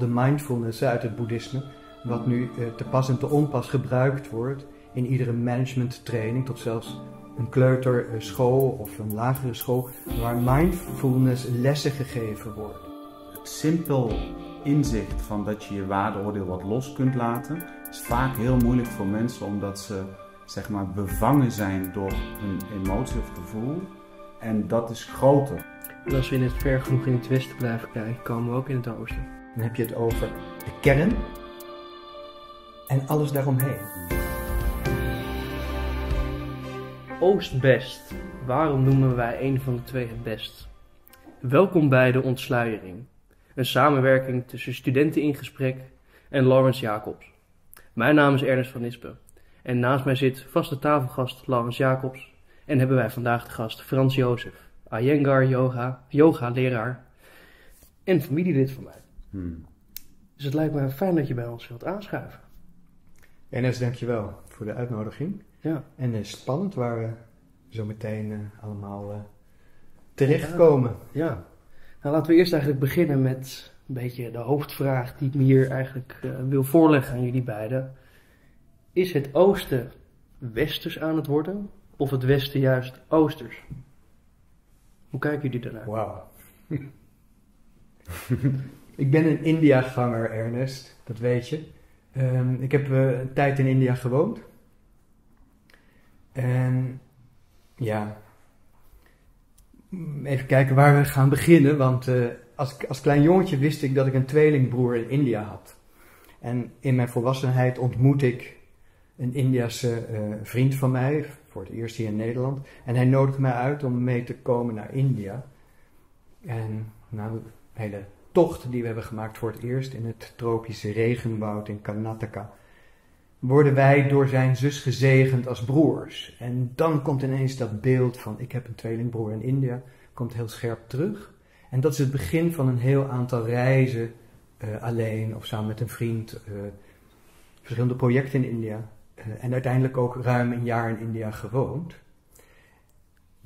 De mindfulness uit het boeddhisme, wat nu eh, te pas en te onpas gebruikt wordt in iedere managementtraining, tot zelfs een kleuterschool of een lagere school, waar mindfulness lessen gegeven worden. Het simpel inzicht van dat je je waardeoordeel wat los kunt laten, is vaak heel moeilijk voor mensen omdat ze zeg maar bevangen zijn door hun emotie of gevoel. En dat is groter. En als we in het ver genoeg in het westen blijven kijken, komen we ook in het oosten. Dan heb je het over de kern en alles daaromheen. Oost-Best. Waarom noemen wij een van de twee het best? Welkom bij de Ontsluiering. Een samenwerking tussen Studenten in Gesprek en Lawrence Jacobs. Mijn naam is Ernest van Nispen. En naast mij zit vaste tafelgast Lawrence Jacobs. En hebben wij vandaag de gast Frans Jozef, Iyengar yoga, yoga leraar en familielid van mij. Hmm. Dus het lijkt me fijn dat je bij ons wilt aanschuiven. Ernest, dankjewel voor de uitnodiging. Ja. En het is spannend waar we zo meteen eh, allemaal eh, terechtkomen. Ja. Nou, laten we eerst eigenlijk beginnen met een beetje de hoofdvraag die ik me hier eigenlijk eh, wil voorleggen aan jullie beiden. Is het oosten westers aan het worden of het westen juist oosters? Hoe kijken jullie daarnaar? Wauw. ik ben een India-ganger, Ernest, dat weet je. Ehm, ik heb eh, een tijd in India gewoond. En ja, even kijken waar we gaan beginnen. Want eh, als, als klein jongetje wist ik dat ik een tweelingbroer in India had. En in mijn volwassenheid ontmoet ik een Indiase eh, vriend van mij, voor het eerst hier in Nederland. En hij nodigde mij uit om mee te komen naar India. En een hele tocht die we hebben gemaakt voor het eerst in het tropische regenwoud in Karnataka, worden wij door zijn zus gezegend als broers. En dan komt ineens dat beeld van ik heb een tweelingbroer in India, komt heel scherp terug. En dat is het begin van een heel aantal reizen eh, alleen of samen met een vriend. eh, verschillende projecten in India. eh, en uiteindelijk ook ruim een jaar in India gewoond.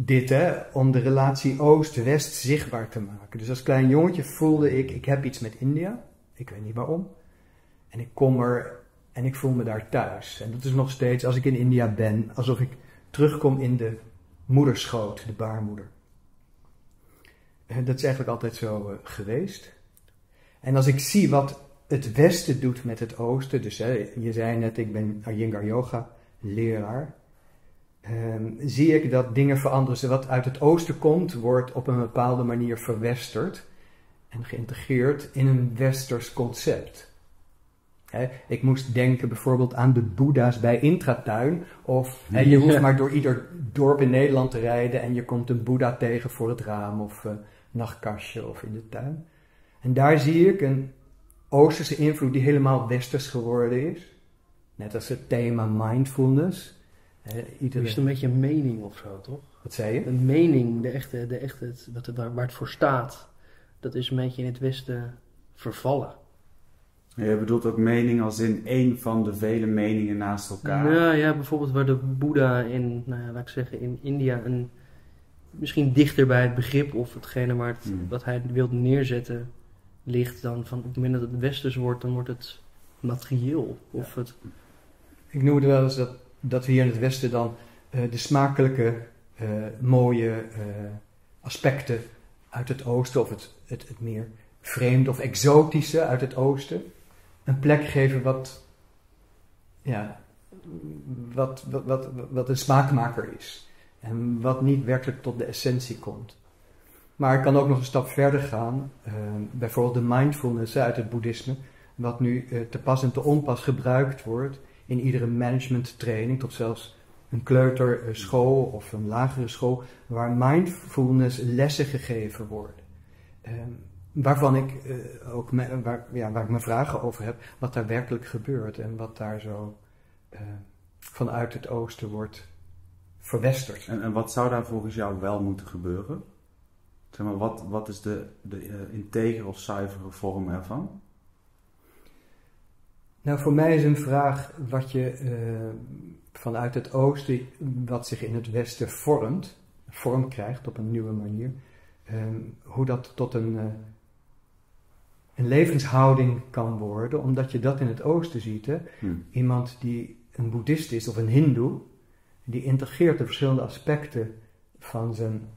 Dit hè, om de relatie Oost-West zichtbaar te maken. Dus als klein jongetje voelde ik, ik heb iets met India. Ik weet niet waarom. En ik kom er en ik voel me daar thuis. En dat is nog steeds, als ik in India ben, alsof ik terugkom in de moederschoot, de baarmoeder. En dat is eigenlijk altijd zo eh, geweest. En als ik zie wat het Westen doet met het Oosten, dus hè, je zei net, ik ben Iyengar Yoga leraar, ehm, zie ik dat dingen veranderen. Wat uit het Oosten komt, wordt op een bepaalde manier verwesterd en geïntegreerd in een Westers concept. Ik moest denken bijvoorbeeld aan de Boeddha's bij Intratuin. Of je hoeft maar door ieder dorp in Nederland te rijden en je komt een Boeddha tegen voor het raam of eh, nachtkastje of in de tuin. En daar zie ik een Oosterse invloed die helemaal westers geworden is. Net als het thema mindfulness. Iedere, is een beetje een mening of zo, toch? wat zei je? Een mening, de echte, de echte het, wat het, waar, waar het voor staat, dat is een beetje in het westen vervallen. Je bedoelt ook mening als in één van de vele meningen naast elkaar. Nou ja, bijvoorbeeld waar de Boeddha in, nou ja, laat ik zeggen, in India een, misschien dichter bij het begrip of hetgene waar het, Hmm. wat hij wilde neerzetten ligt dan van op het moment dat het westers wordt, dan wordt het materieel. Of het, Ik noemde wel eens dat, dat we hier in het Westen dan eh, de smakelijke, eh, mooie eh, aspecten uit het Oosten, of het, het, het meer vreemde of exotische uit het Oosten, een plek geven wat, ja, wat, wat, wat, wat een smaakmaker is. En wat niet werkelijk tot de essentie komt. Maar ik kan ook nog een stap verder gaan. bijvoorbeeld de mindfulness uit het boeddhisme, wat nu te pas en te onpas gebruikt wordt in iedere managementtraining, tot zelfs een kleuterschool of een lagere school, waar mindfulness lessen gegeven worden. Ehm, waarvan ik eh, ook me- waar, ja, waar ik me vragen over heb, wat daar werkelijk gebeurt en wat daar zo eh, vanuit het oosten wordt verwesterd. En, wat zou daar volgens jou wel moeten gebeuren? Zeg maar, wat, wat is de, de eh, integere of zuivere vorm ervan? Nou, voor mij is een vraag wat je eh, vanuit het oosten, wat zich in het westen vormt, vorm krijgt op een nieuwe manier, ehm, hoe dat tot een, eh, een levenshouding kan worden, omdat je dat in het oosten ziet. Hè? Hmm. Iemand die een boeddhist is of een hindoe, die integreert de verschillende aspecten van zijn,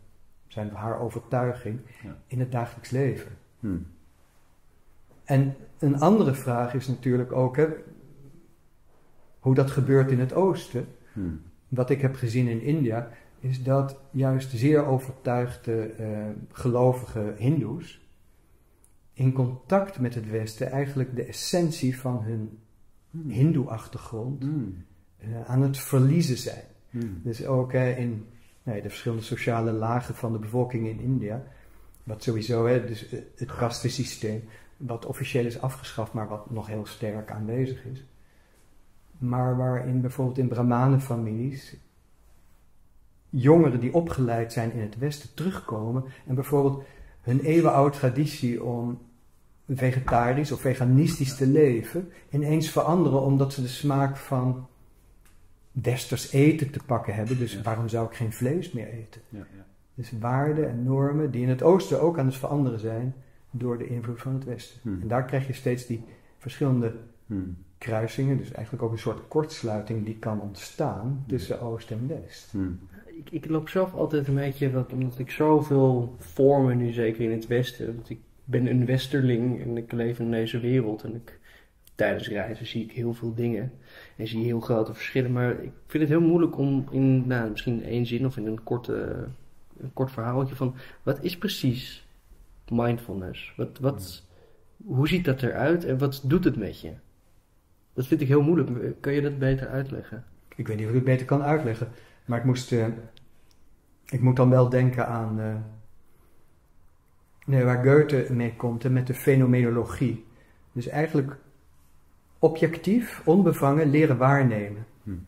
zijn haar overtuiging Ja. in het dagelijks leven. Hmm. En een andere vraag is natuurlijk ook hè, hoe dat gebeurt in het oosten. Hmm. Wat ik heb gezien in India is dat juist zeer overtuigde eh, gelovige hindoes in contact met het Westen eigenlijk de essentie van hun Hmm. hindoe-achtergrond Hmm. eh, aan het verliezen zijn. Hmm. Dus ook in nee, de verschillende sociale lagen van de bevolking in India, wat sowieso, hè, dus eh, het kastensysteem, wat officieel is afgeschaft, maar wat nog heel sterk aanwezig is. Maar waarin bijvoorbeeld in Brahmanenfamilies jongeren die opgeleid zijn in het Westen terugkomen en bijvoorbeeld hun eeuwenoude traditie om vegetarisch of veganistisch te leven ineens veranderen omdat ze de smaak van westers eten te pakken hebben. Dus Ja. waarom zou ik geen vlees meer eten? Ja, ja. Dus waarden en normen die in het oosten ook aan het veranderen zijn door de invloed van het westen. Hmm. En daar krijg je steeds die verschillende Hmm. kruisingen, dus eigenlijk ook een soort kortsluiting die kan ontstaan tussen oost en west. Hmm. Ik, ik loop zelf altijd een beetje, wat, omdat ik zoveel vormen nu zeker in het Westen. Want ik ben een westerling en ik leef in deze wereld. En ik, tijdens reizen zie ik heel veel dingen. En zie heel grote verschillen. Maar ik vind het heel moeilijk om in nou, misschien één zin of in een, korte, een kort verhaaltje van... Wat is precies mindfulness? Wat, wat, hoe ziet dat eruit en wat doet het met je? Dat vind ik heel moeilijk. Kun je dat beter uitleggen? Ik weet niet of ik het beter kan uitleggen, maar ik moest, eh, ik moet dan wel denken aan eh, nee, waar Goethe mee komt, hè, met de fenomenologie. Dus eigenlijk objectief, onbevangen leren waarnemen. Hmm.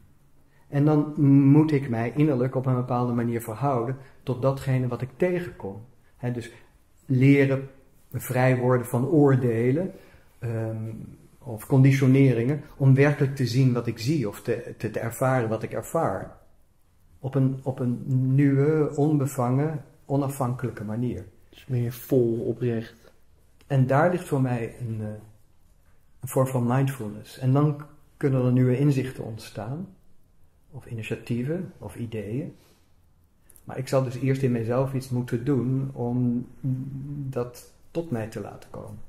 En dan moet ik mij innerlijk op een bepaalde manier verhouden tot datgene wat ik tegenkom. Hè, dus leren vrij worden van oordelen ehm, of conditioneringen om werkelijk te zien wat ik zie of te, te, te ervaren wat ik ervaar. Op een, op een nieuwe, onbevangen, onafhankelijke manier. Dus meer vol oprecht. En daar ligt voor mij een, eh, een vorm van mindfulness. En dan kunnen er nieuwe inzichten ontstaan, of initiatieven, of ideeën. Maar ik zal dus eerst in mezelf iets moeten doen om dat tot mij te laten komen.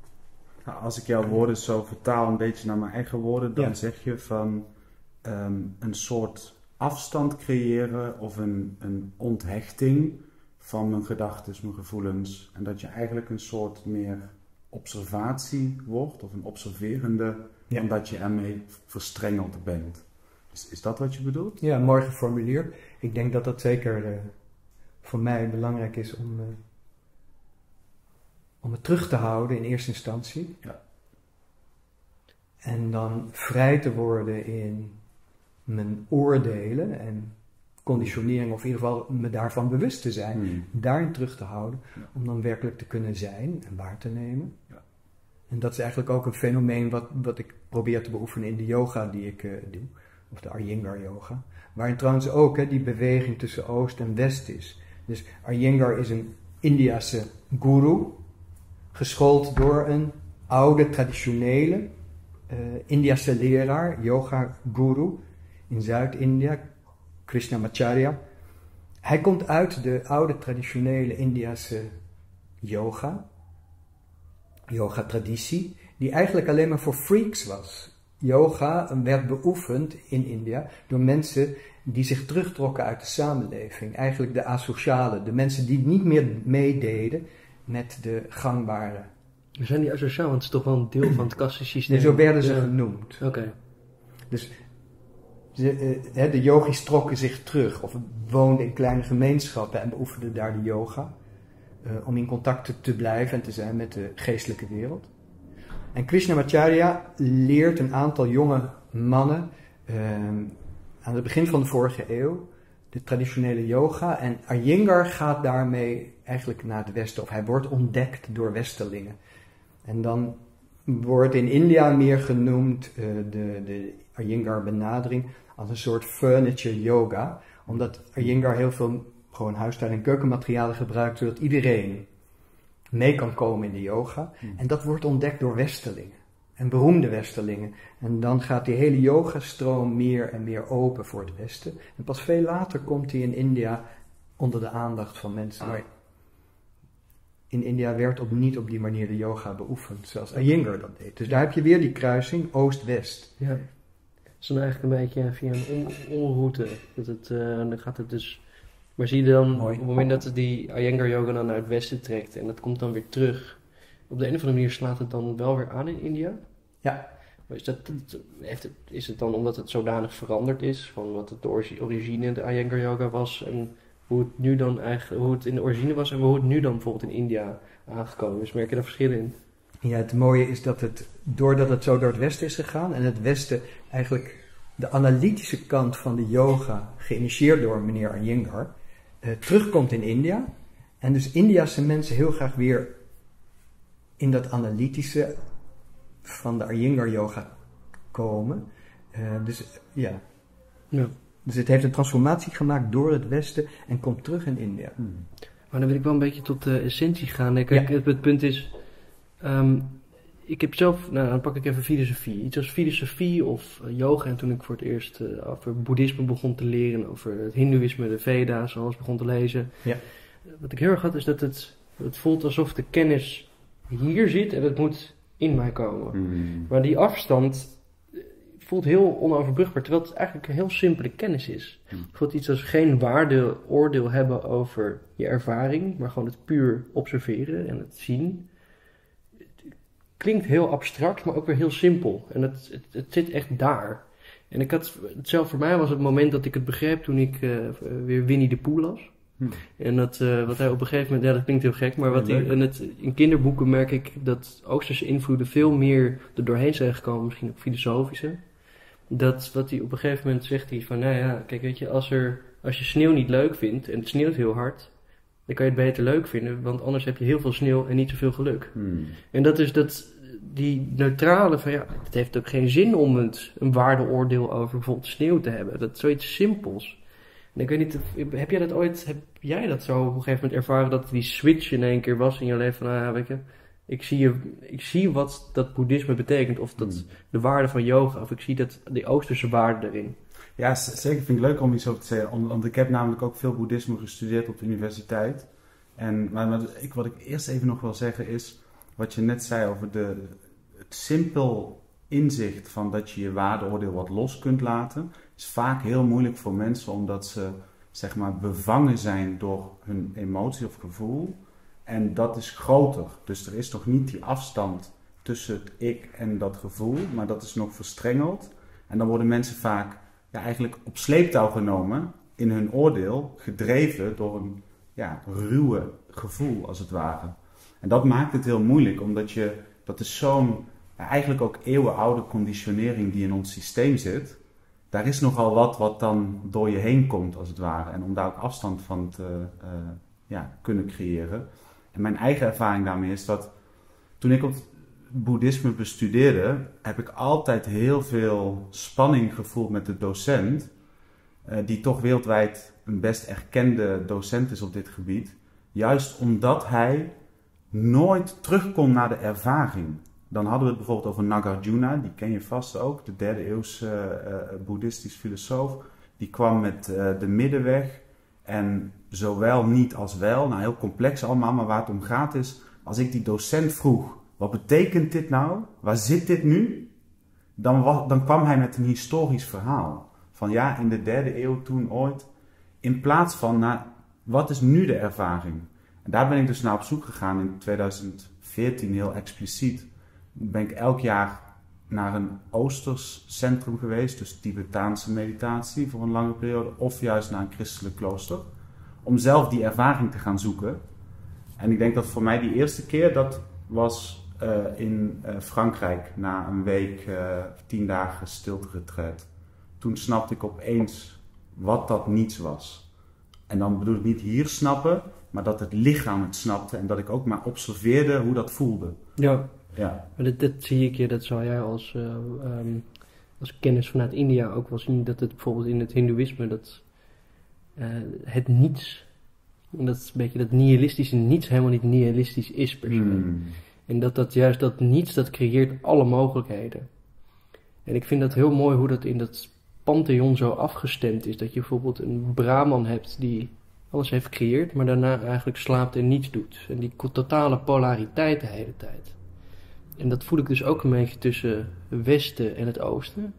Nou, als ik jouw woorden zo vertaal een beetje naar mijn eigen woorden, dan Ja. zeg je van ehm, een soort afstand creëren of een, een onthechting van mijn gedachten, mijn gevoelens. En dat je eigenlijk een soort meer observatie wordt of een observerende, Ja. omdat je ermee verstrengeld bent. Is, is dat wat je bedoelt? Ja, mooi geformuleerd. Ik denk dat dat zeker eh, voor mij belangrijk is om, eh, om het terug te houden in eerste instantie. Ja. En dan vrij te worden in mijn oordelen en conditionering, of in ieder geval me daarvan bewust te zijn. Hmm. Daarin terug te houden, Ja. om dan werkelijk te kunnen zijn en waar te nemen. Ja. En dat is eigenlijk ook een fenomeen wat, wat ik probeer te beoefenen in de yoga die ik eh, doe, of de Iyengar yoga. Waarin trouwens ook hè, die beweging tussen Oost en West is. Dus Iyengar is een Indiase guru, geschoold door een oude, traditionele eh Indiase leraar, yoga guru in Zuid-India, Krishnamacharya. Hij komt uit de oude traditionele Indiase yoga, yoga-traditie, die eigenlijk alleen maar voor freaks was. Yoga werd beoefend in India door mensen die zich terugtrokken uit de samenleving. Eigenlijk de asociale, de mensen die niet meer meededen met de gangbare. We zijn die asociaal, want het is toch wel een deel van het kastensysteem. Dus zo werden ze Ja. genoemd. Oké. Ze, eh, hè, de yogis trokken zich terug of woonden in kleine gemeenschappen en beoefenden daar de yoga. eh, om in contact te, te blijven en te zijn met de geestelijke wereld. En Krishnamacharya leert een aantal jonge mannen ehm, aan het begin van de vorige eeuw de traditionele yoga. En Iyengar gaat daarmee eigenlijk naar het westen, of hij wordt ontdekt door westerlingen. En dan wordt in India meer genoemd eh, de, de Iyengar benadering als een soort furniture yoga. Omdat Iyengar heel veel gewoon huistuin- en keukenmaterialen gebruikt, zodat iedereen mee kan komen in de yoga. Hmm. En dat wordt ontdekt door Westerlingen. En beroemde Westerlingen. En dan gaat die hele yogastroom meer en meer open voor het Westen. En pas veel later komt die in India onder de aandacht van mensen. Maar in India werd op, niet op die manier de yoga beoefend, zoals Iyengar dat deed. Dus daar heb je weer die kruising Oost-West. Ja. Is dan eigenlijk een beetje via een on- onroute. Dat het, eh, dan gaat het dus... Maar zie je dan, Mooi. op het moment dat het die Iyengar yoga dan naar het westen trekt en dat komt dan weer terug, op de een of andere manier slaat het dan wel weer aan in India? Ja. Maar is, dat, heeft het, is het dan omdat het zodanig veranderd is, van wat het de origine de Iyengar yoga was en hoe het nu dan eigenlijk, hoe het in de origine was en hoe het nu dan bijvoorbeeld in India aangekomen is? Merk je daar verschillen in? Ja, het mooie is dat het, doordat het zo door het Westen is gegaan en het Westen eigenlijk de analytische kant van de yoga, geïnitieerd door meneer Iyengar, eh, terugkomt in India. En dus Indiase mensen heel graag weer in dat analytische van de Iyengar yoga komen. Eh, dus ja, Ja. dus het heeft een transformatie gemaakt door het Westen en komt terug in India. Hmm. Maar dan wil ik wel een beetje tot de essentie gaan. Kijk, Ja. het, het punt is, ehm, ik heb zelf, nou dan pak ik even filosofie. Iets als filosofie of eh, yoga. En toen ik voor het eerst eh, over boeddhisme begon te leren, over het hindoeïsme, de Veda's, alles begon te lezen. Ja. Wat ik heel erg had is dat het, het voelt alsof de kennis hier zit en het moet in mij komen. Hmm. Maar die afstand eh, voelt heel onoverbrugbaar, terwijl het eigenlijk een heel simpele kennis is. Hmm. Bijvoorbeeld iets als geen waarde, oordeel hebben over je ervaring, maar gewoon het puur observeren en het zien. Het klinkt heel abstract, maar ook weer heel simpel. En het, het, het zit echt daar. En ik had, hetzelfde voor mij was het moment dat ik het begreep toen ik eh, weer Winnie de Pooh las. En dat, eh, wat hij op een gegeven moment, ja dat klinkt heel gek, maar wat Ja, hij, in, het, in kinderboeken merk ik dat Oosterse invloeden veel meer er doorheen zijn gekomen, misschien ook filosofische. Dat wat hij op een gegeven moment zegt, hij van, nou ja, kijk weet je, als, er, als je sneeuw niet leuk vindt en het sneeuwt heel hard, dan kan je het beter leuk vinden, want anders heb je heel veel sneeuw en niet zoveel geluk. Hmm. En dat is dat, die neutrale van ja, het heeft ook geen zin om het, een waardeoordeel over bijvoorbeeld sneeuw te hebben. Dat is zoiets simpels. En ik weet niet, heb jij dat ooit, heb jij dat zo op een gegeven moment ervaren dat die switch in één keer was in je leven van, ah, weet je, ik zie, je, ik zie wat dat boeddhisme betekent of dat Hmm. de waarde van yoga of ik zie dat, die oosterse waarde erin. Ja, zeker vind ik leuk om iets over te zeggen. Want ik heb namelijk ook veel boeddhisme gestudeerd op de universiteit. En, maar, maar ik, wat ik eerst even nog wil zeggen is, wat je net zei over de, het simpel inzicht van dat je je waardeoordeel wat los kunt laten, is vaak heel moeilijk voor mensen omdat ze zeg maar bevangen zijn door hun emotie of gevoel. En dat is groter. Dus er is nog niet die afstand tussen het ik en dat gevoel, maar dat is nog verstrengeld. En dan worden mensen vaak ja, eigenlijk op sleeptouw genomen in hun oordeel, gedreven door een ja, ruwe gevoel als het ware. En dat maakt het heel moeilijk, omdat je, dat is zo'n eigenlijk ook eeuwenoude conditionering die in ons systeem zit. Daar is nogal wat wat dan door je heen komt als het ware. En om daar ook afstand van te eh, ja, kunnen creëren. En mijn eigen ervaring daarmee is dat toen ik op het boeddhisme bestudeerde, heb ik altijd heel veel spanning gevoeld met de docent, eh, die toch wereldwijd een best erkende docent is op dit gebied. Juist omdat hij nooit terugkomt naar de ervaring. Dan hadden we het bijvoorbeeld over Nagarjuna, die ken je vast ook, de derde eeuwse eh, eh, boeddhistisch filosoof. Die kwam met eh, de middenweg en zowel niet als wel, nou heel complex allemaal, maar waar het om gaat is, als ik die docent vroeg, wat betekent dit nou? Waar zit dit nu? Dan, dan kwam hij met een historisch verhaal. Van ja, in de derde eeuw toen ooit. In plaats van naar, wat is nu de ervaring? En daar ben ik dus naar op zoek gegaan in 2014 heel expliciet. Ben ik elk jaar naar een Oosters centrum geweest, dus Tibetaanse meditatie voor een lange periode, of juist naar een christelijk klooster, om zelf die ervaring te gaan zoeken. En ik denk dat voor mij die eerste keer, dat was eh, in eh, Frankrijk na een week, eh, tien dagen stilte Toen snapte ik opeens wat dat niets was. En dan bedoel ik niet hier snappen, maar dat het lichaam het snapte en dat ik ook maar observeerde hoe dat voelde. Ja, Ja, maar dat, dat zie ik je, dat zou jij als, eh, ehm, als kennis vanuit India ook wel zien, dat het bijvoorbeeld in het hindoeïsme, dat eh, het niets dat is een beetje dat nihilistische niets helemaal niet nihilistisch is per se. Hmm. En dat dat juist dat niets, dat creëert alle mogelijkheden. En ik vind dat heel mooi hoe dat in dat pantheon zo afgestemd is. Dat je bijvoorbeeld een Brahman hebt die alles heeft gecreëerd, maar daarna eigenlijk slaapt en niets doet. En die totale polariteit de hele tijd. En dat voel ik dus ook een beetje tussen het Westen en het Oosten.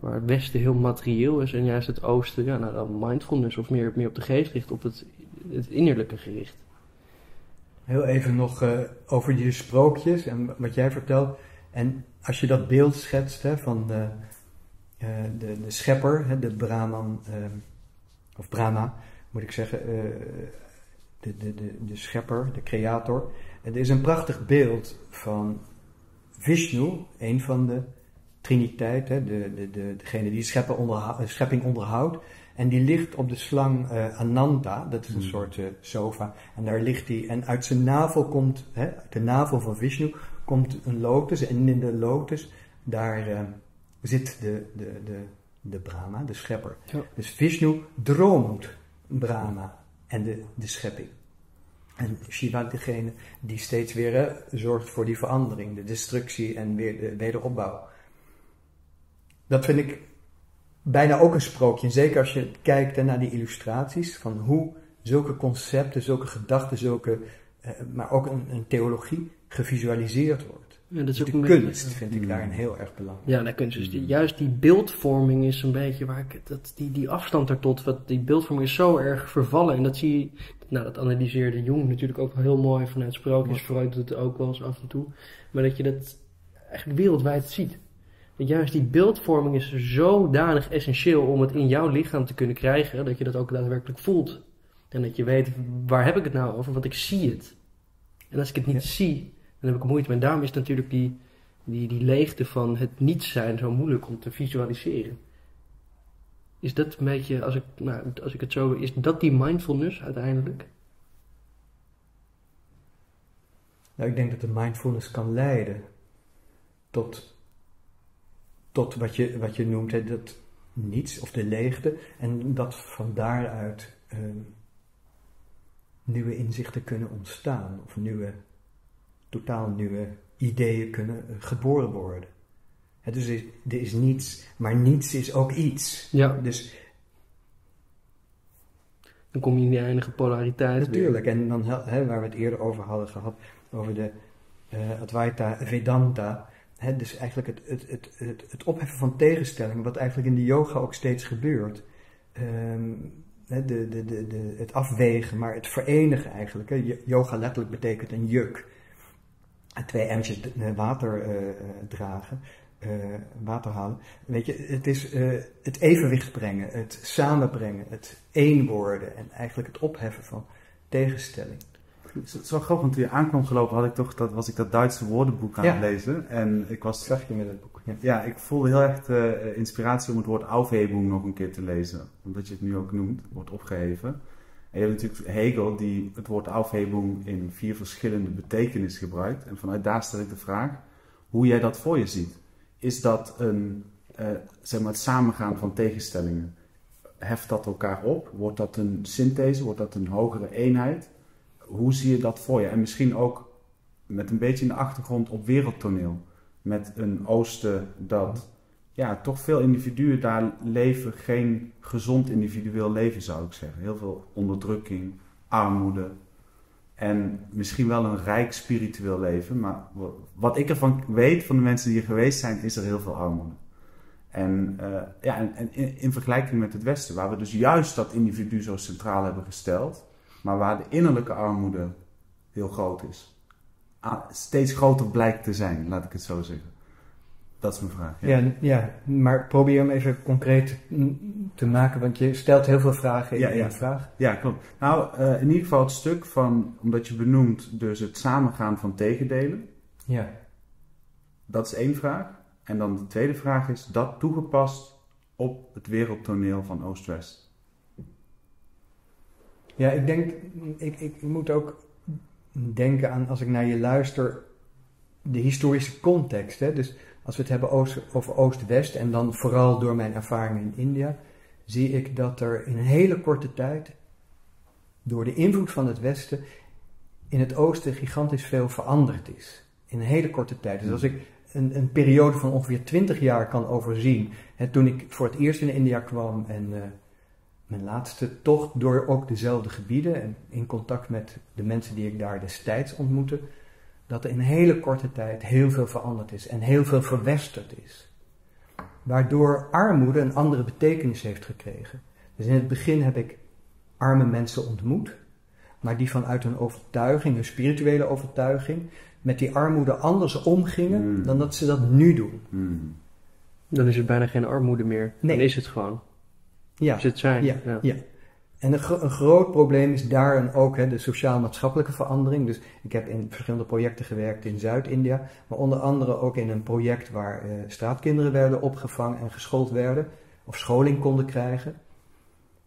Waar het Westen heel materieel is en juist het Oosten, ja, nou dan mindfulness of meer, meer op de geest richt, op het, het innerlijke gericht. Heel even nog eh, over die sprookjes en wat jij vertelt. En als je dat beeld schetst hè, van de, eh, de, de schepper, hè, de Brahman, eh, of Brahma moet ik zeggen, de, de, de, de schepper, de creator. Het is een prachtig beeld van Vishnu, een van de triniteit, hè, de, de, de, degene die de de schepping onderhoudt. En die ligt op de slang eh, Ananta, dat is een Hmm. soort eh, sofa. En daar ligt hij. En uit zijn navel komt, hè, uit de navel van Vishnu, komt een lotus. En in de lotus, daar eh, zit de, de, de, de Brahma, de schepper. Ja. Dus Vishnu droomt Brahma en de, de schepping. En Shiva degene die steeds weer eh, zorgt voor die verandering, de destructie en weer de wederopbouw. Dat vind ik bijna ook een sprookje. En zeker als je kijkt hè, naar die illustraties van hoe zulke concepten, zulke gedachten, zulke, eh, maar ook een, een theologie gevisualiseerd wordt. Ja, dat is ook de een beetje- kunst vind ik daarin heel erg belangrijk. Ja, dat kun je dus die- juist die beeldvorming is een beetje waar ik dat, die, die afstand ertot, wat die beeldvorming is zo erg vervallen. En dat zie je, nou dat analyseerde Jung natuurlijk ook wel heel mooi vanuit sprookjes, Freud doet het ook wel eens af en toe. Maar dat je dat eigenlijk wereldwijd ziet. Dat juist die beeldvorming is zodanig essentieel om het in jouw lichaam te kunnen krijgen, dat je dat ook daadwerkelijk voelt. En dat je weet, waar heb ik het nou over? Want ik zie het. En als ik het niet Ja. zie, dan heb ik moeite. En daarom is natuurlijk die, die, die leegte van het niet zijn zo moeilijk om te visualiseren. Is dat een beetje, als ik, nou, als ik het zo, is dat die mindfulness uiteindelijk? Nou, ik denk dat de mindfulness kan leiden tot, tot wat, je, wat je noemt, hè, dat niets of de leegte. En dat van daaruit ehm, nieuwe inzichten kunnen ontstaan. Of nieuwe, totaal nieuwe ideeën kunnen eh, geboren worden. Dus er is, niets, maar niets is ook iets. Ja, Dus dan kom je in die eindige polariteit. weer. Natuurlijk, en dan waar we het eerder over hadden gehad, over de eh Advaita Vedanta. Dus eigenlijk het, het, het, het, het opheffen van tegenstellingen, wat eigenlijk in de yoga ook steeds gebeurt. Ehm, de, de, de, de, het afwegen, maar het verenigen eigenlijk. Yoga letterlijk betekent een juk. Twee emmertjes eh, water eh, dragen, water halen. Weet je, het is eh, het evenwicht brengen, het samenbrengen, het één worden en eigenlijk het opheffen van tegenstelling. Het is- wel grappig, want toen je aankwam gelopen had ik toch, dat, was ik dat Duitse woordenboek aan Ja. het lezen. En ik was, zag je met het boek. Ja. ja, ik voelde heel erg de eh, inspiratie om het woord Aufhebung nog een keer te lezen. Omdat je het nu ook noemt, wordt opgeheven. En je hebt natuurlijk Hegel die het woord Aufhebung in vier verschillende betekenissen gebruikt. En vanuit daar stel ik de vraag hoe jij dat voor je ziet. Is dat een, eh, zeg maar het samengaan van tegenstellingen? Heft dat elkaar op? Wordt dat een synthese? Wordt dat een hogere eenheid? Hoe zie je dat voor je? En misschien ook met een beetje in de achtergrond op wereldtoneel. Met een oosten dat ja, toch veel individuen daar leven geen gezond individueel leven zou ik zeggen. Heel veel onderdrukking, armoede en misschien wel een rijk spiritueel leven. Maar wa- wat ik ervan weet van de mensen die er geweest zijn, is er heel veel armoede. En, eh, ja, en, in, in vergelijking met het Westen, waar we dus juist dat individu zo centraal hebben gesteld, maar waar de innerlijke armoede heel groot is. Steeds groter blijkt te zijn, laat ik het zo zeggen. Dat is mijn vraag. Ja, ja, maar probeer hem even concreet te maken, want je stelt heel veel vragen in Ja, één ja. vraag. Ja, klopt. Nou, eh, in ieder geval het stuk van, omdat je benoemt dus het samengaan van tegendelen. Ja. Dat is één vraag. En dan de tweede vraag is, dat toegepast op het wereldtoneel van Oost-West. Ja, ik denk, ik, ik moet ook denken aan, als ik naar je luister, de historische context. Hè? Dus als we het hebben over Oost-West en dan vooral door mijn ervaring in India, zie ik dat er in een hele korte tijd door de invloed van het Westen in het Oosten gigantisch veel veranderd is. In een hele korte tijd. Dus als ik een, een periode van ongeveer 20 jaar kan overzien. Hè, toen ik voor het eerst in India kwam en uh, mijn laatste tocht door ook dezelfde gebieden en in contact met de mensen die ik daar destijds ontmoette, dat er in een hele korte tijd heel veel veranderd is en heel veel verwesterd is. Waardoor armoede een andere betekenis heeft gekregen. Dus in het begin heb ik arme mensen ontmoet, maar die vanuit hun overtuiging, hun spirituele overtuiging, met die armoede anders omgingen Hmm. dan dat ze dat nu doen. Hmm. Dan is het bijna geen armoede meer. Nee. Dan is het gewoon. Ja, Is het zijn. Ja, ja. En een, gro- een groot probleem is daarin ook hè, de sociaal-maatschappelijke verandering. Dus ik heb in verschillende projecten gewerkt in Zuid-India, maar onder andere ook in een project waar eh, straatkinderen werden opgevangen en geschoold werden, of scholing konden krijgen.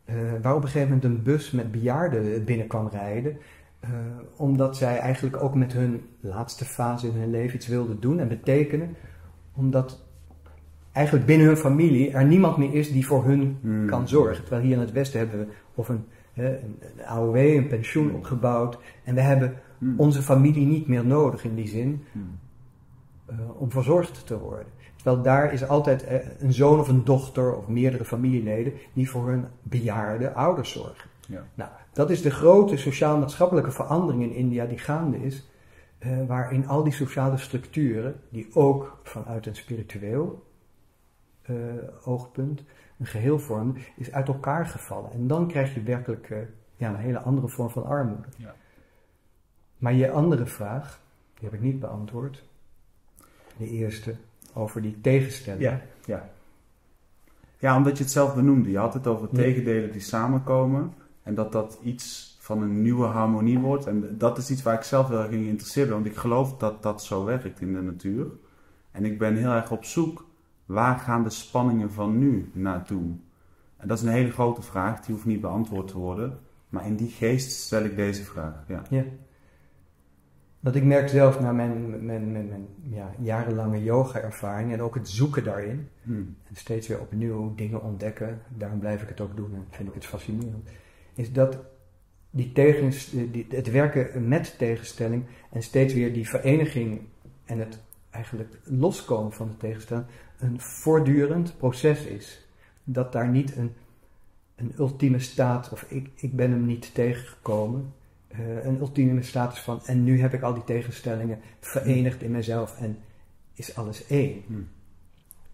Eh, waar op een gegeven moment een bus met bejaarden binnen kwam rijden, eh, omdat zij eigenlijk ook met hun laatste fase in hun leven iets wilden doen en betekenen, omdat eigenlijk binnen hun familie er niemand meer is die voor hun Hmm. kan zorgen. Terwijl hier in het Westen hebben we of een, hè, een, een AOW, een pensioen opgebouwd. En we hebben Hmm. onze familie niet meer nodig in die zin Hmm. eh, om verzorgd te worden. Terwijl daar is altijd eh, een zoon of een dochter of meerdere familieleden die voor hun bejaarde ouders zorgen. Ja. Nou, dat is de grote sociaal-maatschappelijke verandering in India die gaande is. eh, waarin al die sociale structuren, die ook vanuit een spiritueel eh, oogpunt een geheel vormen, is uit elkaar gevallen. En dan krijg je werkelijk eh, ja, een hele andere vorm van armoede. Ja. Maar je andere vraag, die heb ik niet beantwoord. De eerste, over die tegenstelling. Ja, ja. Ja, omdat je het zelf benoemde. Je had het over Ja. tegendelen die samenkomen. En dat dat iets van een nieuwe harmonie wordt. En dat is iets waar ik zelf heel erg in geïnteresseerd ben. Want ik geloof dat dat zo werkt in de natuur. En ik ben heel erg op zoek. Waar gaan de spanningen van nu naartoe? En dat is een hele grote vraag. Die hoeft niet beantwoord te worden. Maar in die geest stel ik deze vraag. Ja. Ja. Ik merk zelf na mijn, mijn, mijn, mijn ja, jarenlange yoga-ervaring en ook het zoeken daarin. Hm. En steeds weer opnieuw dingen ontdekken. Daarom blijf ik het ook doen en vind ik het fascinerend. Is dat die tegens, die, het werken met tegenstelling en steeds weer die vereniging en het eigenlijk loskomen van de tegenstelling een voortdurend proces is. Dat daar niet een, een ultieme staat, of ik, ik ben hem niet tegengekomen, eh, een ultieme staat is van en nu heb ik al die tegenstellingen verenigd in mezelf en is alles één. Hm.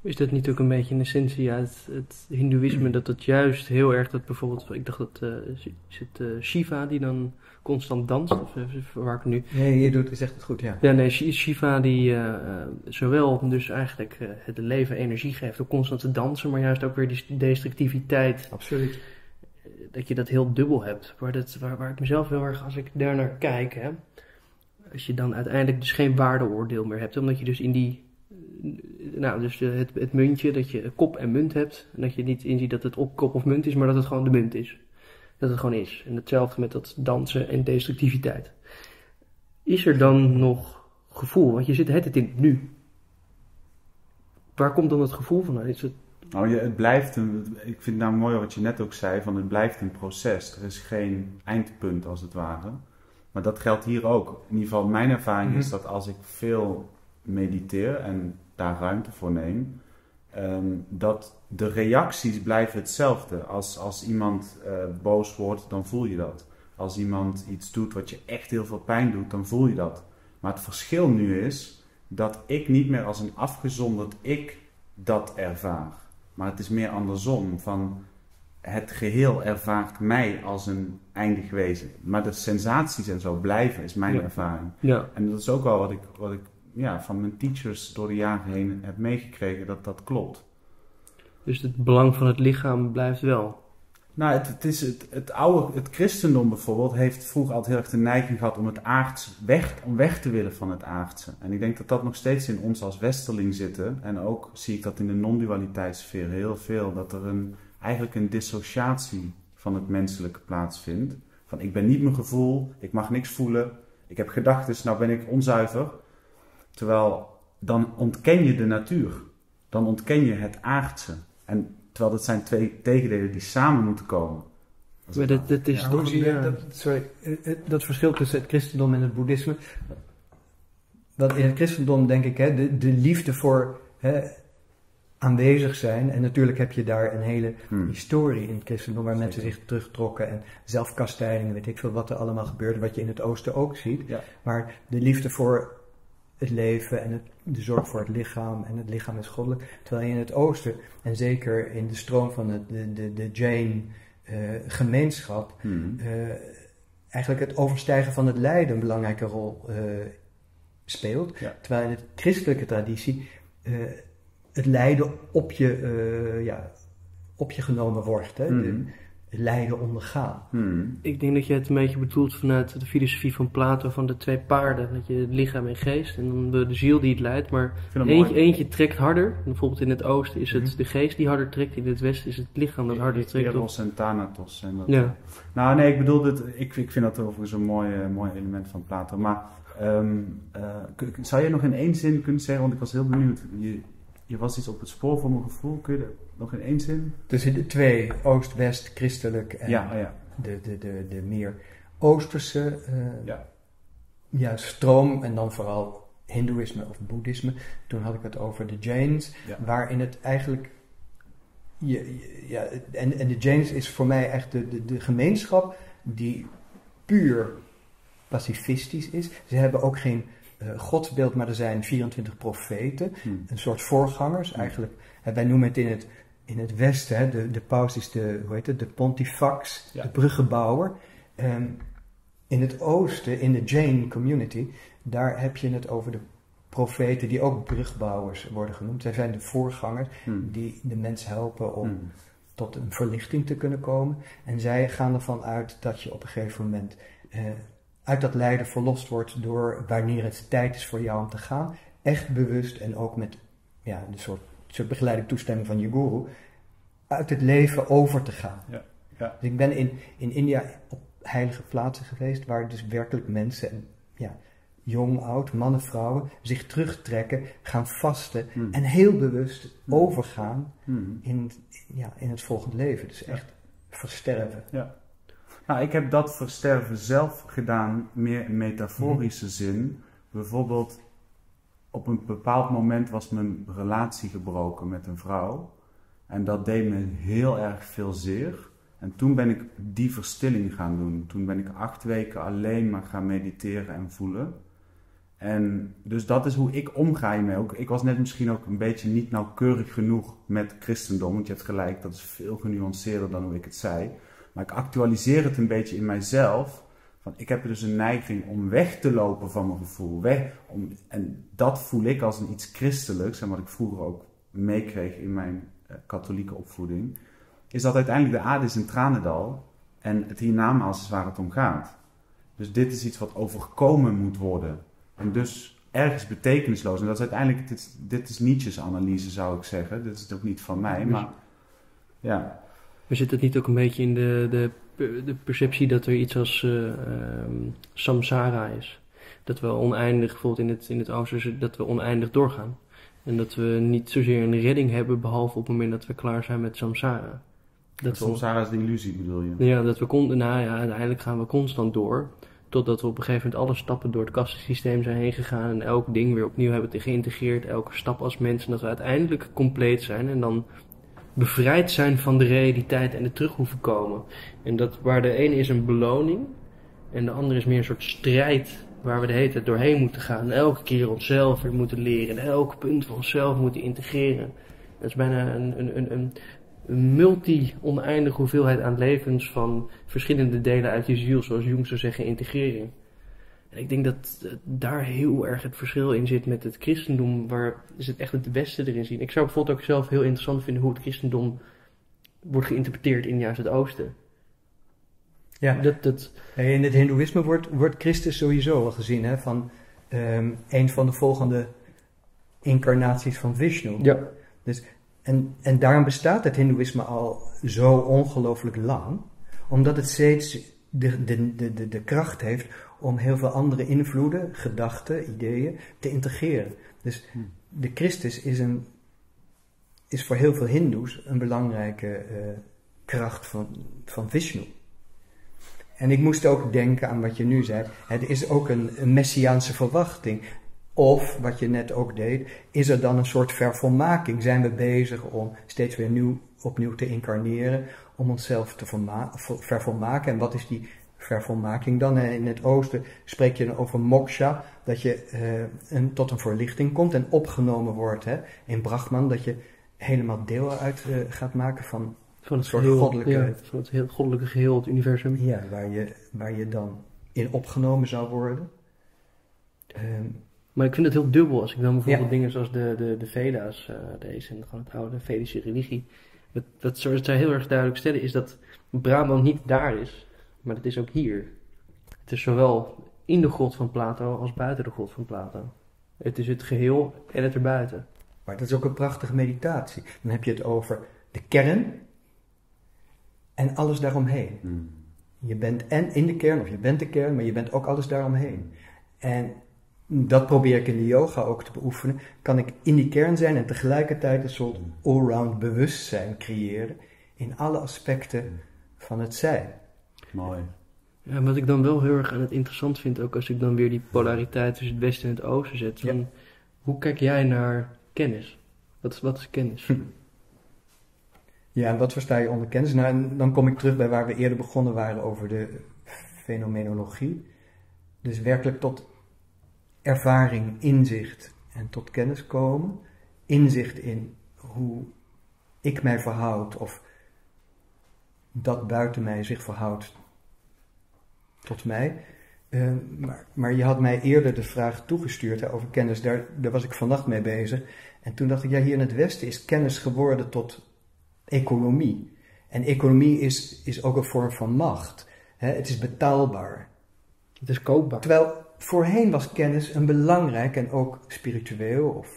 Is dat niet ook een beetje in essentie uit het hindoeïsme dat het juist heel erg dat bijvoorbeeld, ik dacht dat, eh, is het Shiva die dan constant danst, of eh, waar ik nu... Nee, je doet, zegt het goed, ja. Ja, nee, Shi- Shiva die eh, eh, zowel dus eigenlijk het leven energie geeft door constant te dansen, maar juist ook weer die destructiviteit, Absoluut. dat je dat heel dubbel hebt. Waar, dat, waar, waar ik mezelf heel erg, als ik daar naar kijk, hè, als je dan uiteindelijk dus geen waardeoordeel meer hebt, omdat je dus in die, nou dus het, het muntje, dat je kop en munt hebt, en dat je niet inziet dat het op kop of munt is, maar dat het gewoon de munt is. Dat het gewoon is. En hetzelfde met dat dansen en destructiviteit. Is er dan nog gevoel? Want je zit het in het nu. Waar komt dan het gevoel van? Is het, Oh, je, het blijft een, ik vind het nou mooi wat je net ook zei, van het blijft een proces. Er is geen eindpunt als het ware. Maar dat geldt hier ook. In ieder geval, mijn ervaring is Mhm. dat als ik veel mediteer en daar ruimte voor neem, ehm, dat de reacties blijven hetzelfde. Als, als iemand eh, boos wordt, dan voel je dat. Als iemand iets doet wat je echt heel veel pijn doet, dan voel je dat. Maar het verschil nu is dat ik niet meer als een afgezonderd ik dat ervaar. Maar het is meer andersom. Van het geheel ervaart mij als een eindig wezen. Maar de sensaties en zo blijven, is mijn Ja. ervaring. ja, En dat is ook wel wat ik, wat ik ja, van mijn teachers door de jaren heen heb meegekregen, dat dat klopt. dus het belang van het lichaam blijft wel. Nou, het, het, is het, het oude, het christendom bijvoorbeeld, heeft vroeger altijd heel erg de neiging gehad om het aardse weg, om weg te willen van het aardse. En ik denk dat dat nog steeds in ons als westerling zitten. En ook zie ik dat in de non-dualiteitssfeer heel veel, dat er een, eigenlijk een dissociatie van het menselijke plaatsvindt. Van ik ben niet mijn gevoel, ik mag niks voelen, ik heb gedachten, nou ben ik onzuiver. Terwijl dan ontken je de natuur, dan ontken je het aardse. En terwijl dat zijn twee tegendelen die samen moeten komen. Maar dat, dat is Ja, toch... hoe zie je ja. dat, sorry, eh, eh, dat verschil tussen het christendom en het boeddhisme? Want in het christendom denk ik, hè, de, de liefde voor hè, aanwezig zijn. En natuurlijk heb je daar een hele Hmm. historie in het christendom waar mensen zich terugtrokken en zelfkastijdingen, weet ik veel wat er allemaal gebeurde, wat je in het oosten ook ziet. Ja. Maar de liefde voor het leven en het, de zorg voor het lichaam en het lichaam is goddelijk. Terwijl je in het oosten, en zeker in de stroom van het, de, de, de Jain eh, gemeenschap, Hmm. eh, eigenlijk het overstijgen van het lijden een belangrijke rol eh, speelt. Ja. Terwijl in de christelijke traditie het lijden op je, ja, op je genomen wordt. Hè? De- Hmm. Lijden ondergaan. Hmm. Ik denk dat je het een beetje bedoelt vanuit de filosofie van Plato van de twee paarden. Dat je het lichaam en geest en dan de, de ziel die het leidt. Maar eentje, eentje trekt harder. Bijvoorbeeld in het oosten is het Mhm. de geest die harder trekt. In het westen is het lichaam dat harder trekt. Eros en Thanatos. En dat, Ja. Nou, nee, ik bedoel, dit, ik, ik vind dat overigens een mooi, eh, mooi element van Plato. Maar ehm, eh, zou je nog in één zin kunnen zeggen, want ik was heel benieuwd. Je, je was iets op het spoor voor mijn gevoel. Kun je dat nog in één zin? Tussen de twee, oost-west, christelijk en Ja, ja. de, de, de, de meer oosterse eh, Ja. ja, stroom en dan vooral hindoeïsme of boeddhisme. Toen had ik het over de Jains, Ja. waarin het eigenlijk... Je, je- ja, en, en de Jains is voor mij echt de, de, de gemeenschap die puur pacifistisch is. Ze hebben ook geen eh, godsbeeld, maar er zijn 24 profeten, Hmm. een soort voorgangers eigenlijk. Hè, wij noemen het in het, in het Westen, hè, de, de paus is de, hoe heet het, de pontifax, Ja. de bruggenbouwer. Ehm, in het oosten, in de Jain community, daar heb je het over de profeten die ook brugbouwers worden genoemd. Zij zijn de voorgangers Hmm. die de mens helpen om Hmm. tot een verlichting te kunnen komen. En zij gaan ervan uit dat je op een gegeven moment eh, uit dat lijden verlost wordt door wanneer het tijd is voor jou om te gaan. Echt bewust en ook met ja, een soort, soort begeleiding toestemming van je guru. Uit het leven over te gaan. Ja, ja. Dus ik ben in, in India op heilige plaatsen geweest waar dus werkelijk mensen, en, ja, jong, oud, mannen, vrouwen, zich terugtrekken, gaan vasten Hmm. en heel bewust Hmm. overgaan Hmm. in, ja, in het volgende leven. Dus echt versterven. Nou, ik heb dat versterven zelf gedaan, meer in metaforische zin. Bijvoorbeeld, op een bepaald moment was mijn relatie gebroken met een vrouw. En dat deed me heel erg veel zeer. En toen ben ik die verstilling gaan doen. Toen ben ik acht weken alleen maar gaan mediteren en voelen. En dus dat is hoe ik omga hiermee. Ook, ik was net misschien ook een beetje niet nauwkeurig genoeg met christendom. Want je hebt gelijk, dat is veel genuanceerder dan hoe ik het zei. Maar ik actualiseer het een beetje in mijzelf. Van, ik heb dus een neiging om weg te lopen van mijn gevoel. Weg, om, en dat voel ik als een iets christelijks. En wat ik vroeger ook meekreeg in mijn eh, katholieke opvoeding. Is dat uiteindelijk de aarde is een tranendal. En het hiernamaals is waar het om gaat. Dus dit is iets wat overkomen moet worden. En dus ergens betekenisloos. En dat is uiteindelijk, dit, dit is Nietzsche's analyse zou ik zeggen. Dit is ook niet van mij. Maar ja, Maar zit het niet ook een beetje in de, de, de perceptie dat er iets als eh, ehm, samsara is? Dat we oneindig, bijvoorbeeld in het, in het Oosterse, dat we oneindig doorgaan. En dat we niet zozeer een redding hebben, behalve op het moment dat we klaar zijn met samsara. Dat Samsara is de illusie bedoel je? ja, dat we kon, nou ja, uiteindelijk gaan we constant door. Totdat we op een gegeven moment alle stappen door het kastensysteem zijn heen gegaan. En elk ding weer opnieuw hebben geïntegreerd. Elke stap als mens. En dat we uiteindelijk compleet zijn. En dan bevrijd zijn van de realiteit en er terug hoeven komen. En dat waar de ene is een beloning. En de andere is meer een soort strijd. Waar we de hele doorheen moeten gaan. Elke keer onszelf weer moeten leren. En elk punt van onszelf moeten integreren. Dat is bijna een, een, een, een, multi-oneindige hoeveelheid aan levens van verschillende delen uit je ziel, zoals Jung zou zeggen, integrering. En ik denk dat daar heel erg het verschil in zit met het christendom, waar is het echt het Westen erin zien. Ik zou bijvoorbeeld ook zelf heel interessant vinden hoe het christendom wordt geïnterpreteerd in juist het Oosten. Ja. Dat, dat, In het Hindoeïsme wordt, wordt Christus sowieso al gezien hè, van ehm, een van de volgende incarnaties van Vishnu. ja. En, en daarom bestaat het Hindoeïsme al zo ongelooflijk lang, omdat het steeds de, de, de, de, de kracht heeft om heel veel andere invloeden, gedachten, ideeën te integreren. Dus Hm. de Christus is, een, is voor heel veel Hindoes een belangrijke eh, kracht van, van Vishnu. en ik moest ook denken aan wat je nu zei. Het is ook een, een messiaanse verwachting. Of, wat je net ook deed, is er dan een soort vervolmaking? Zijn we bezig om steeds weer nieuw, opnieuw te incarneren, om onszelf te vervolmaken? En wat is die vervolmaking dan? En in het oosten spreek je dan over moksha, dat je eh, een, tot een verlichting komt en opgenomen wordt. Hè? In Brahman, dat je helemaal deel uit eh, gaat maken van Van het soort goddelijke- ja, van het heel goddelijke geheel, het universum. Ja, waar je, waar je dan in opgenomen zou worden. Ehm, Maar ik vind het heel dubbel als ik dan bijvoorbeeld Ja. dingen zoals de, de, de Veda's eh lees en gewoon het oude Vedische religie. Wat, wat heel erg duidelijk stellen is dat Brahman niet daar is, maar het is ook hier. Het is zowel in de god van Plato als buiten de god van Plato. Het is het geheel en het erbuiten. maar dat is ook een prachtige meditatie. Dan heb je het over de kern en alles daaromheen. Hmm. Je bent en in de kern, of je bent de kern, maar je bent ook alles daaromheen. En dat probeer ik in de yoga ook te beoefenen. Kan ik in die kern zijn en tegelijkertijd een soort allround bewustzijn creëren in alle aspecten van het zijn. Mooi. Ja, wat ik dan wel heel erg aan het interessant vind, ook als ik dan weer die polariteit tussen het westen en het oosten zet. Van, Hoe kijk jij naar kennis? Wat is, wat is kennis? Ja, en wat versta je onder kennis? Nou, en dan kom ik terug bij waar we eerder begonnen waren over de fenomenologie. Dus werkelijk tot ervaring, inzicht en tot kennis komen. Inzicht in hoe ik mij verhoud of dat buiten mij zich verhoudt tot mij. Eh, maar, maar je had mij eerder de vraag toegestuurd hè, over kennis, daar, daar was ik vannacht mee bezig. En toen dacht ik, ja, hier in het Westen is kennis geworden tot economie. En economie is, is ook een vorm van macht. Hè, het is betaalbaar. het is koopbaar. Terwijl voorheen was kennis een belangrijk en ook spiritueel of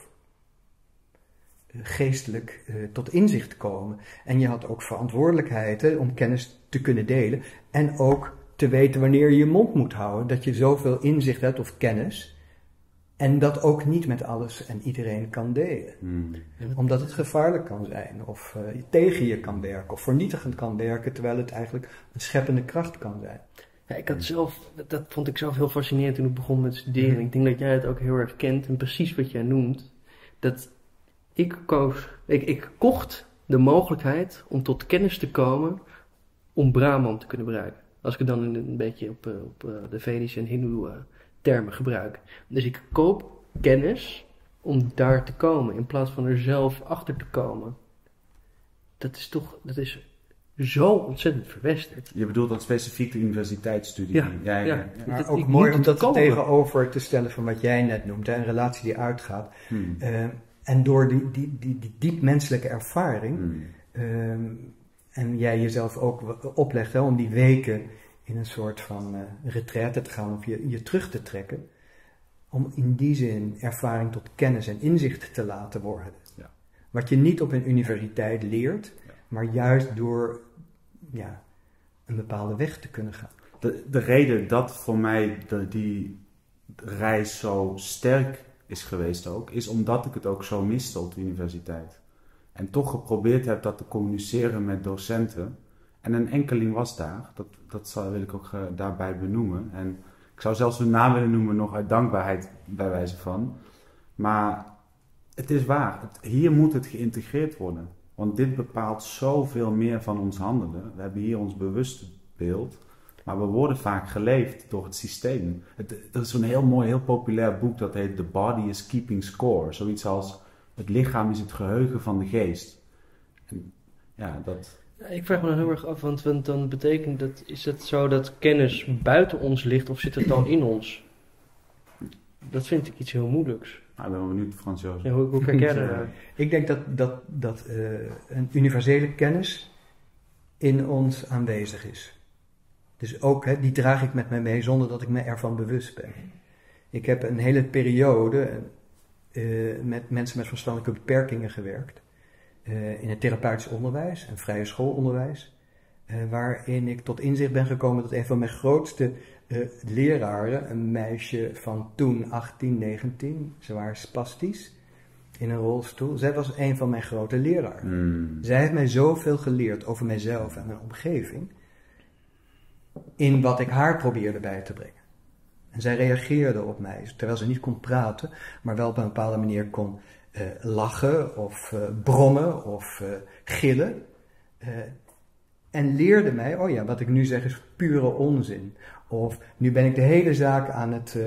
geestelijk eh, tot inzicht komen. En je had ook verantwoordelijkheid hè, om kennis te kunnen delen. En ook te weten wanneer je je mond moet houden. Dat je zoveel inzicht hebt of kennis. En dat ook niet met alles en iedereen kan delen. Hmm. Omdat het gevaarlijk kan zijn. Of eh, tegen je kan werken. Of vernietigend kan werken. Terwijl het eigenlijk een scheppende kracht kan zijn. Ja, ik had zelf, dat, vond ik zelf heel fascinerend toen ik begon met studeren. Mhm. Ik denk dat jij het ook heel erg kent en precies wat jij noemt. Dat ik koos, ik, ik kocht de mogelijkheid om tot kennis te komen om Brahman te kunnen bereiken. Als ik het dan een, een beetje op, eh, op eh, de Vedische en Hindoe eh, termen gebruik. Dus ik koop kennis om daar te komen in plaats van er zelf achter te komen. Dat is toch, dat is zo ontzettend verwesterd. Je bedoelt dan specifiek de universiteitsstudie? Ja, ja, ja. ja. ja. Maar Het- ook mooi om dat tegenover te stellen van wat jij net noemt. Hè, een relatie die uitgaat. Hmm. Eh, en door die, die, die, die diep menselijke ervaring. Hmm. ehm, en jij jezelf ook oplegt hè, om die weken in een soort van eh retraite te gaan of je, je terug te trekken. Om in die zin ervaring tot kennis en inzicht te laten worden. Ja. Wat je niet op een universiteit leert, Ja. maar juist door ja, een bepaalde weg te kunnen gaan. De, de reden dat voor mij de, die reis zo sterk is geweest ook, is omdat ik het ook zo miste op de universiteit. En toch geprobeerd heb dat te communiceren met docenten. En een enkeling was daar, dat, dat zal, wil ik ook eh, daarbij benoemen. En ik zou zelfs hun naam willen noemen, nog uit dankbaarheid bij wijze van. Maar het is waar, hier moet het geïntegreerd worden. Want dit bepaalt zoveel meer van ons handelen. We hebben hier ons bewuste beeld. Maar we worden vaak geleefd door het systeem. Het, er is zo'n heel mooi, heel populair boek dat heet The Body is Keeping Score. Zoiets als het lichaam is het geheugen van de geest. En ja, dat... Ik vraag me dan heel erg af, want, want dan betekent dat, is het zo dat kennis buiten ons ligt of zit het dan in ons? Dat vind ik iets heel moeilijks. Nou, ik ben benieuwd, Frans Jozef. Ja, hoe, hoe kijk jij? Ik denk dat, dat, dat eh, een universele kennis in ons aanwezig is. Dus ook, hè, die draag ik met mij mee zonder dat ik me ervan bewust ben. Ik heb een hele periode eh, met mensen met verstandelijke beperkingen gewerkt. eh, in het therapeutisch onderwijs en vrije schoolonderwijs. eh, waarin ik tot inzicht ben gekomen dat een van mijn grootste leraren, een meisje van toen 18, 19, ze waren spastisch in een rolstoel. Zij was een van mijn grote leraren. Hmm. Zij heeft mij zoveel geleerd over mijzelf en mijn omgeving. In wat ik haar probeerde bij te brengen. En zij reageerde op mij, terwijl ze niet kon praten, maar wel op een bepaalde manier kon uh, lachen of uh, brommen of uh, gillen. en leerde mij, oh ja, wat ik nu zeg is pure onzin. Of nu ben ik de hele zaak aan het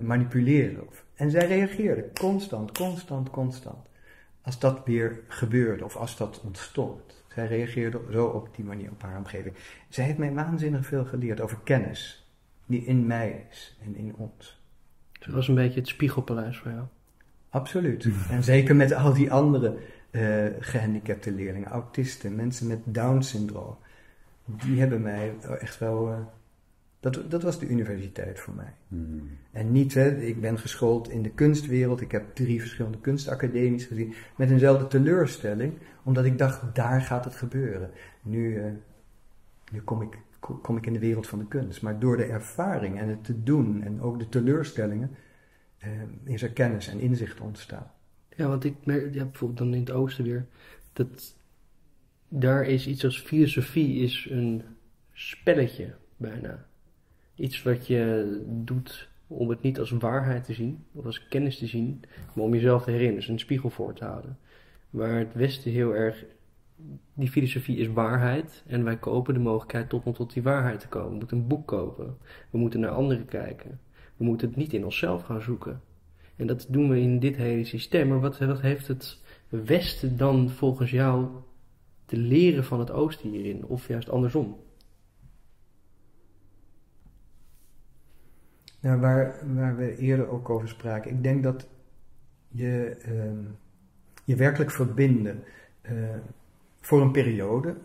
manipuleren. En zij reageerde constant, constant, constant. Als dat weer gebeurde of als dat ontstond. Zij reageerde zo op die manier op haar omgeving. Zij heeft mij waanzinnig veel geleerd over kennis. Die in mij is en in ons. Het was een beetje het spiegelpaleis voor jou. Absoluut. En zeker met al die andere uh, gehandicapte leerlingen, autisten, mensen met Down-syndroom. Die hebben mij echt wel uh, dat, dat was de universiteit voor mij. Hmm. En niet, hè, ik ben geschoold in de kunstwereld, ik heb drie verschillende kunstacademies gezien, met eenzelfde teleurstelling, omdat ik dacht, daar gaat het gebeuren. Nu, uh, nu kom, ik, kom ik in de wereld van de kunst. Maar door de ervaring en het te doen en ook de teleurstellingen, uh, is er kennis en inzicht ontstaan. Ja, want ik merk, ja, bijvoorbeeld dan in het oosten weer, dat daar is iets als filosofie is een spelletje bijna. Iets wat je doet om het niet als waarheid te zien, of als kennis te zien, maar om jezelf te herinneren, dus een spiegel voor te houden. Waar het Westen heel erg, die filosofie is waarheid en wij kopen de mogelijkheid tot om tot die waarheid te komen. We moeten een boek kopen, we moeten naar anderen kijken, we moeten het niet in onszelf gaan zoeken. En dat doen we in dit hele systeem, maar wat, wat heeft het Westen dan volgens jou te leren van het Oosten hierin, of juist andersom? Nou, waar, waar we eerder ook over spraken. Ik denk dat je uh, je werkelijk verbinden uh, voor een periode,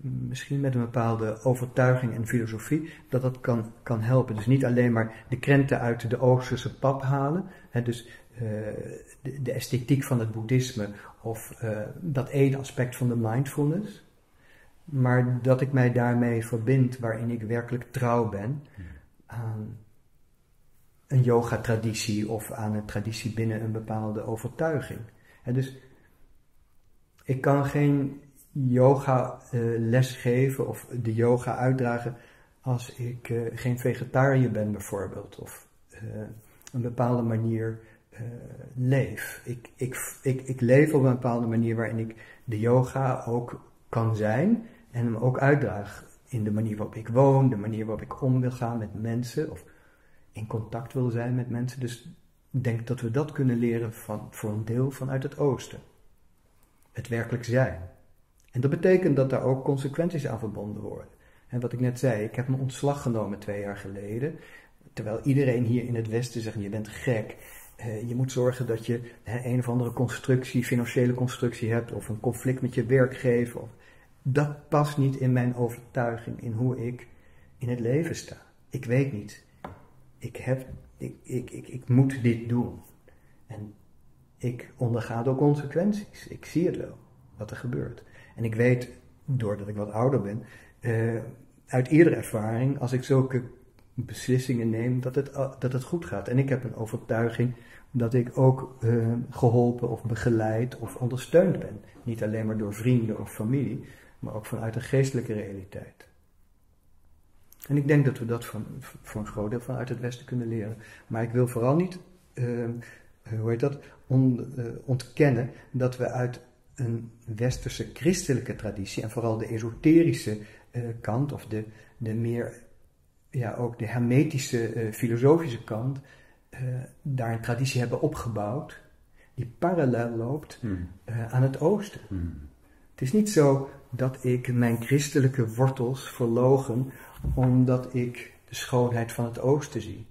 misschien met een bepaalde overtuiging en filosofie, dat dat kan, kan helpen. Dus niet alleen maar de krenten uit de Oosterse pap halen, hè, dus uh, de, de, esthetiek van het boeddhisme of uh, dat ene aspect van de mindfulness, maar dat ik mij daarmee verbind waarin ik werkelijk trouw ben aan een yoga-traditie of aan een traditie binnen een bepaalde overtuiging. dus ik kan geen yoga uh, les geven of de yoga uitdragen als ik uh, geen vegetariër ben bijvoorbeeld of uh, een bepaalde manier leef. Ik, ik, ik, ik leef op een bepaalde manier waarin ik de yoga ook kan zijn en hem ook uitdraag in de manier waarop ik woon, de manier waarop ik om wil gaan met mensen of in contact wil zijn met mensen. Dus ik denk dat we dat kunnen leren van, voor een deel vanuit het oosten. Het werkelijk zijn. En dat betekent dat daar ook consequenties aan verbonden worden. En wat ik net zei, ik heb mijn ontslag genomen twee jaar geleden. Terwijl iedereen hier in het Westen zegt: je bent gek. Uh, je moet zorgen dat je een of andere constructie, financiële constructie hebt. Of een conflict met je werkgever. Dat past niet in mijn overtuiging, in hoe ik in het leven sta. Ik weet niet ik, heb, ik, ik, ik, ik moet dit doen. En ik onderga ook consequenties. Ik zie het wel, wat er gebeurt. En ik weet, doordat ik wat ouder ben, uh, uit eerdere ervaring, als ik zulke beslissingen neem, dat het, dat het goed gaat. En ik heb een overtuiging dat ik ook uh, geholpen of begeleid of ondersteund ben. Niet alleen maar door vrienden of familie, maar ook vanuit een geestelijke realiteit. En ik denk dat we dat van, voor een groot deel vanuit het Westen kunnen leren. Maar ik wil vooral niet, uh, hoe heet dat, on, uh, ontkennen dat we uit een westerse christelijke traditie, en vooral de esoterische uh, kant, of de, de meer, ja, ook de hermetische filosofische kant, daar een traditie hebben opgebouwd, die parallel loopt hmm. aan het oosten. Hmm. Het is niet zo dat ik mijn christelijke wortels verlogen omdat ik de schoonheid van het oosten zie.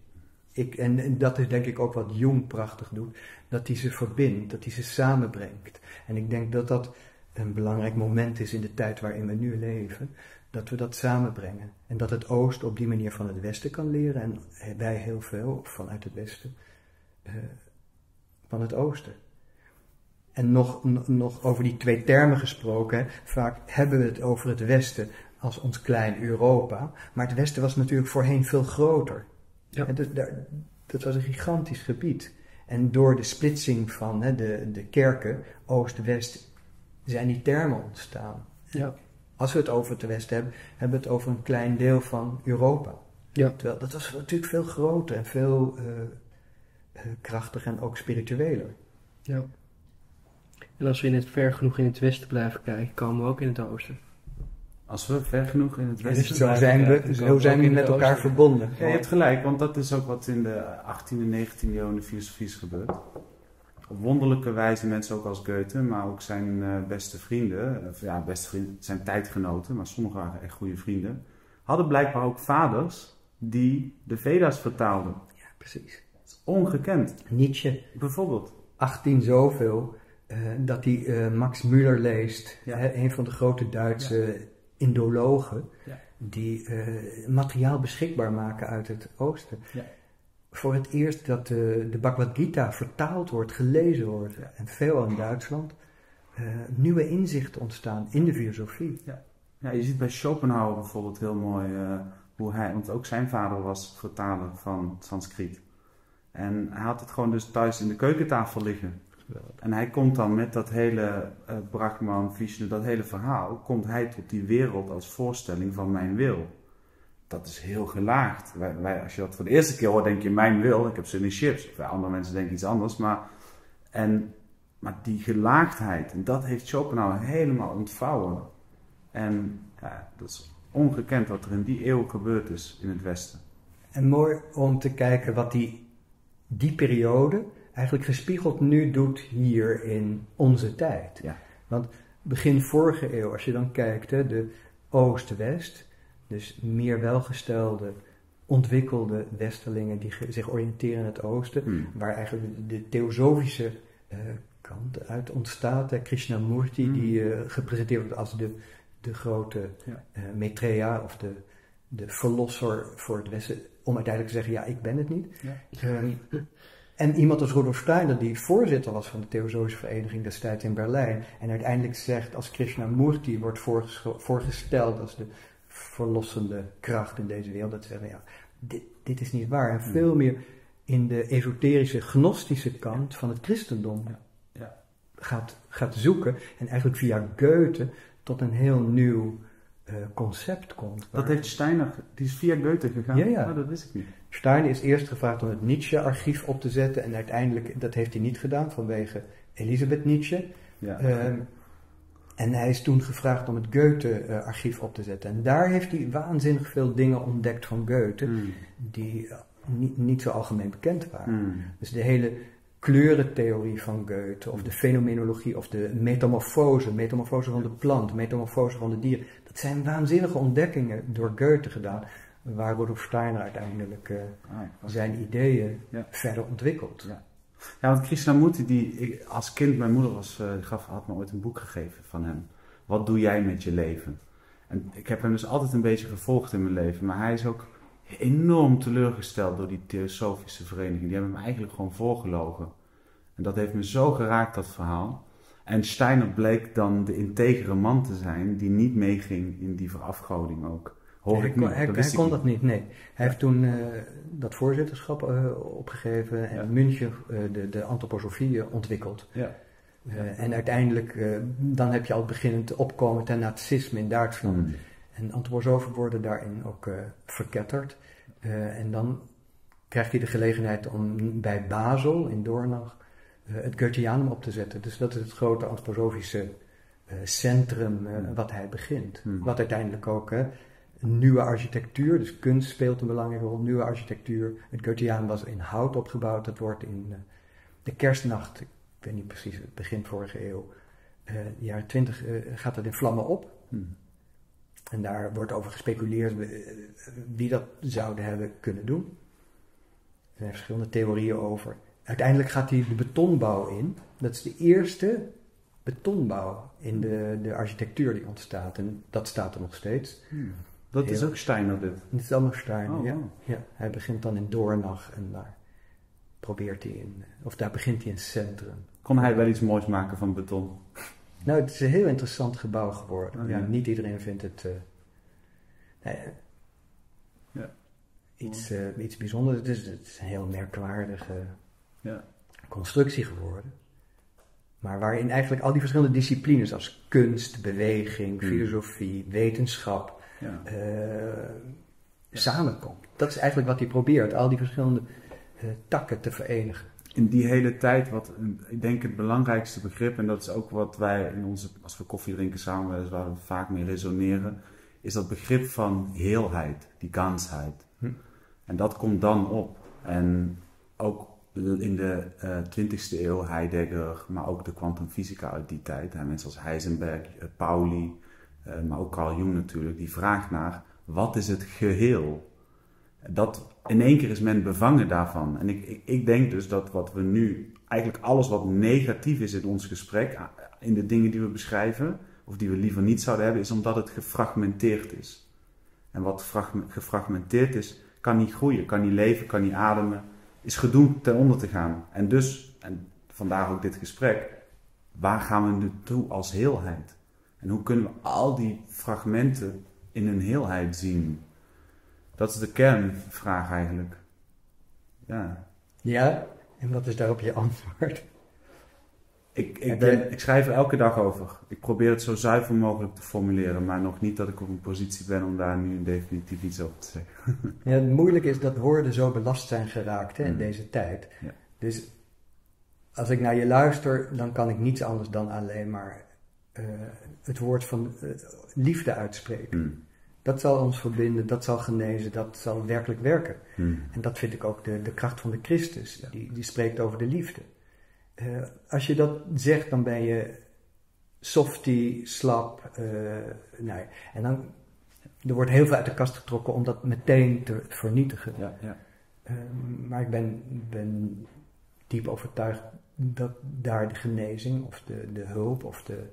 Ik, en, dat is denk ik ook wat Jung prachtig doet, dat hij ze verbindt, dat hij ze samenbrengt. En ik denk dat dat een belangrijk moment is in de tijd waarin we nu leven, dat we dat samenbrengen. En dat het oosten op die manier van het westen kan leren en wij heel veel vanuit het westen uh, van het oosten. En nog, nog over die twee termen gesproken, vaak hebben we het over het westen als ons klein Europa. Maar het Westen was natuurlijk voorheen veel groter. Ja. Dat, dat, was een gigantisch gebied. En door de splitsing van hè, de, de kerken, Oost-West, zijn die termen ontstaan. Ja. als we het over het Westen hebben, hebben we het over een klein deel van Europa. Ja. Terwijl dat was natuurlijk veel groter en veel uh, krachtiger en ook spiritueler. Ja. En als we in het ver genoeg in het westen blijven kijken, komen we ook in het oosten. Als we ver genoeg in het westen dus zo zijn we, zo zijn we met elkaar oosten. verbonden. Ja, je hebt gelijk, want dat is ook wat in de 18e en 19e eeuw in de filosofie is gebeurd. Op wonderlijke wijze mensen ook als Goethe, maar ook zijn uh, beste vrienden, ja, beste vrienden, zijn tijdgenoten, maar sommigen waren echt goede vrienden, hadden blijkbaar ook vaders die de Veda's vertaalden. Ja, precies. Dat is ongekend. Nietzsche. Bijvoorbeeld. 18 zoveel, uh, dat hij uh, Max Müller leest, ja. hè, een van de grote Duitse ja. Indologen, ja. die uh, materiaal beschikbaar maken uit het oosten. Voor het eerst dat de, de Bhagavad Gita vertaald wordt, gelezen wordt, en veel in Duitsland, nieuwe inzichten ontstaan in de filosofie. Ja. je ziet bij Schopenhauer bijvoorbeeld heel mooi hoe hij, want ook zijn vader was vertaler van Sanskriet. En hij had het gewoon dus thuis in de keukentafel liggen. En hij komt dan met dat hele uh, Brahman, Vishnu, dat hele verhaal, komt hij tot die wereld als voorstelling van mijn wil. Dat is heel gelaagd. Wij, als je dat voor de eerste keer hoort, denk je mijn wil, ik heb zin in chips. Andere mensen denken iets anders. Maar, en, maar die gelaagdheid, en dat heeft Schopenhauer helemaal ontvouwen. En ja, dat is ongekend wat er in die eeuw gebeurd is in het Westen. En mooi om te kijken wat die, die periode eigenlijk gespiegeld nu doet hier in onze tijd. Ja. Want begin vorige eeuw, als je dan kijkt, hè, de Oost-West, dus meer welgestelde, ontwikkelde Westelingen die zich oriënteren in het Oosten, Hmm. waar eigenlijk de theosofische uh, kant uit ontstaat. Hè, Krishnamurti, Hmm. die uh, gepresenteerd wordt als de, de grote Ja. uh, Maitreya of de, de verlosser voor het Westen, om uiteindelijk te zeggen, ja, ik ben het niet. Ja. Um, en iemand als Rudolf Steiner, die voorzitter was van de Theosofische Vereniging destijds in Berlijn, en uiteindelijk zegt als Krishnamurti wordt voorgesteld als de verlossende kracht in deze wereld, dat ze zeggen, ja, dit, dit is niet waar. En veel meer in de esoterische, gnostische kant van het christendom Ja. Ja. Gaat, gaat zoeken en eigenlijk via Goethe tot een heel nieuw uh, concept komt. Dat heeft Steiner, die is via Goethe gegaan? Ja, ja. Oh, dat wist ik niet. Steiner is eerst gevraagd om het Nietzsche-archief op te zetten en uiteindelijk, dat heeft hij niet gedaan vanwege Elisabeth Nietzsche. Ja. Um, en hij is toen gevraagd om het Goethe-archief op te zetten. En daar heeft hij waanzinnig veel dingen ontdekt van Goethe, Hmm. die niet, niet zo algemeen bekend waren. Hmm. Dus de hele kleurentheorie van Goethe, of de fenomenologie, of de metamorfose, metamorfose van de plant, metamorfose van de dier. Dat zijn waanzinnige ontdekkingen door Goethe gedaan, waar Rudolf Steiner uiteindelijk uh, Ah, zijn ideeën verder ontwikkelt. Ja. Ja, want Krishnamurti, die ik, als kind, mijn moeder was, eh, gaf, had me ooit een boek gegeven van hem. Wat doe jij met je leven? En ik heb hem dus altijd een beetje gevolgd in mijn leven. Maar hij is ook enorm teleurgesteld door die theosofische vereniging. Die hebben hem eigenlijk gewoon voorgelogen. En dat heeft me zo geraakt, dat verhaal. En Steiner bleek dan de integere man te zijn die niet meeging in die verafgoding ook. Hoor hij ik kon, hij, dat hij wist ik kon niet. dat niet, nee. Hij heeft toen uh, dat voorzitterschap uh, opgegeven en in München uh, de, de antroposofie ontwikkeld. Ja. En uiteindelijk, dan heb je al beginnend opkomen ten nazisme in Duitsland. Hmm. En antroposofen worden daarin ook verketterd. En dan krijgt hij de gelegenheid om bij Basel in Doornach het Goetheanum op te zetten. Dus dat is het grote antroposofische uh, centrum uh, Hmm. wat hij begint. Hmm. Wat uiteindelijk ook hè, nieuwe architectuur, dus kunst speelt een belangrijke rol. Nieuwe architectuur. Het Goetheanum was in hout opgebouwd. Dat wordt in uh, de kerstnacht, ik weet niet precies, het begin vorige eeuw, uh, jaren twintig, uh, gaat dat in vlammen op. Hmm. En daar wordt over gespeculeerd wie dat zouden hebben kunnen doen. Er zijn verschillende theorieën over. Uiteindelijk gaat hij de betonbouw in. Dat is de eerste betonbouw in de, de architectuur die ontstaat. En dat staat er nog steeds. Hmm. Dat is ook Steiner dit. Het is allemaal Steiner, Oh, ja. ja. Hij begint dan in Doornach en daar probeert hij in, of daar begint hij in het centrum. Kon hij wel iets moois maken van beton? Nou, het is een heel interessant gebouw geworden. Oh, ja. niet iedereen vindt het eh, nou ja, Ja. iets, eh, iets bijzonders. Het is, het is een heel merkwaardige Ja. constructie geworden. Maar waarin eigenlijk al die verschillende disciplines als kunst, beweging, Hmm. filosofie, wetenschap Ja. eh, samenkomt. Dat is eigenlijk wat hij probeert, al die verschillende eh, takken te verenigen. in die hele tijd, wat ik denk het belangrijkste begrip, en dat is ook wat wij in onze, als we koffie drinken samen, wel eens waar we vaak mee resoneren, is dat begrip van heelheid, die gansheid. Hm. En dat komt dan op. En ook in de eh 20e eeuw, Heidegger, maar ook de kwantumfysica uit die tijd, hè, mensen als Heisenberg, Pauli, maar ook Carl Jung natuurlijk, die vraagt naar wat is het geheel? Dat in één keer is men bevangen daarvan. En ik, ik, ik denk dus dat wat we nu, eigenlijk alles wat negatief is in ons gesprek, in de dingen die we beschrijven, of die we liever niet zouden hebben, is omdat het gefragmenteerd is. En wat fragme- gefragmenteerd is, kan niet groeien, kan niet leven, kan niet ademen, is gedoemd ten onder te gaan. En dus, en vandaar ook dit gesprek, waar gaan we nu toe als heelheid? En hoe kunnen we al die fragmenten in een heelheid zien? Dat is de kernvraag eigenlijk. Ja. Ja, en wat is daarop je antwoord? Ik, ik, ben, ik schrijf er elke dag over. Ik probeer het zo zuiver mogelijk te formuleren, maar nog niet dat ik op een positie ben om daar nu definitief iets over te zeggen. Ja, het moeilijke is dat woorden zo belast zijn geraakt hè, in Mm. deze tijd. Ja. Dus als ik naar je luister, dan kan ik niets anders dan alleen maar eh, het woord van eh, liefde uitspreken. Hmm. Dat zal ons verbinden, dat zal genezen, dat zal werkelijk werken. Hmm. En dat vind ik ook de, de kracht van de Christus. Die, die spreekt over de liefde. Eh, als je dat zegt, dan ben je softy, slap. nou ja. En dan er wordt heel veel uit de kast getrokken om dat meteen te vernietigen. Ja, ja. Eh, maar ik ben, ben diep overtuigd dat daar de genezing of de, de hulp of de,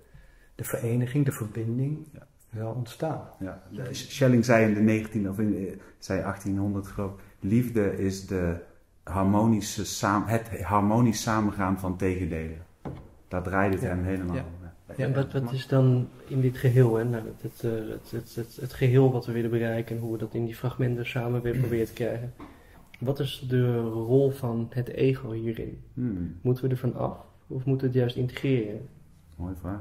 de vereniging, de verbinding Ja. zal ontstaan. Ja, Schelling zei in de 19 of in de, zei 1800 geloof ik, liefde is de harmonische saam, het harmonisch samengaan van tegendelen. Daar draaide het Ja. hem helemaal Ja. om. Ja, en wat, wat is dan in dit geheel, hè? Nou, het, het, eh, het, het, het, het geheel wat we willen bereiken en hoe we dat in die fragmenten samen weer proberen te krijgen. Wat is de rol van het ego hierin? Hmm, Moeten we ervan af of moeten we het juist integreren? mooie vraag.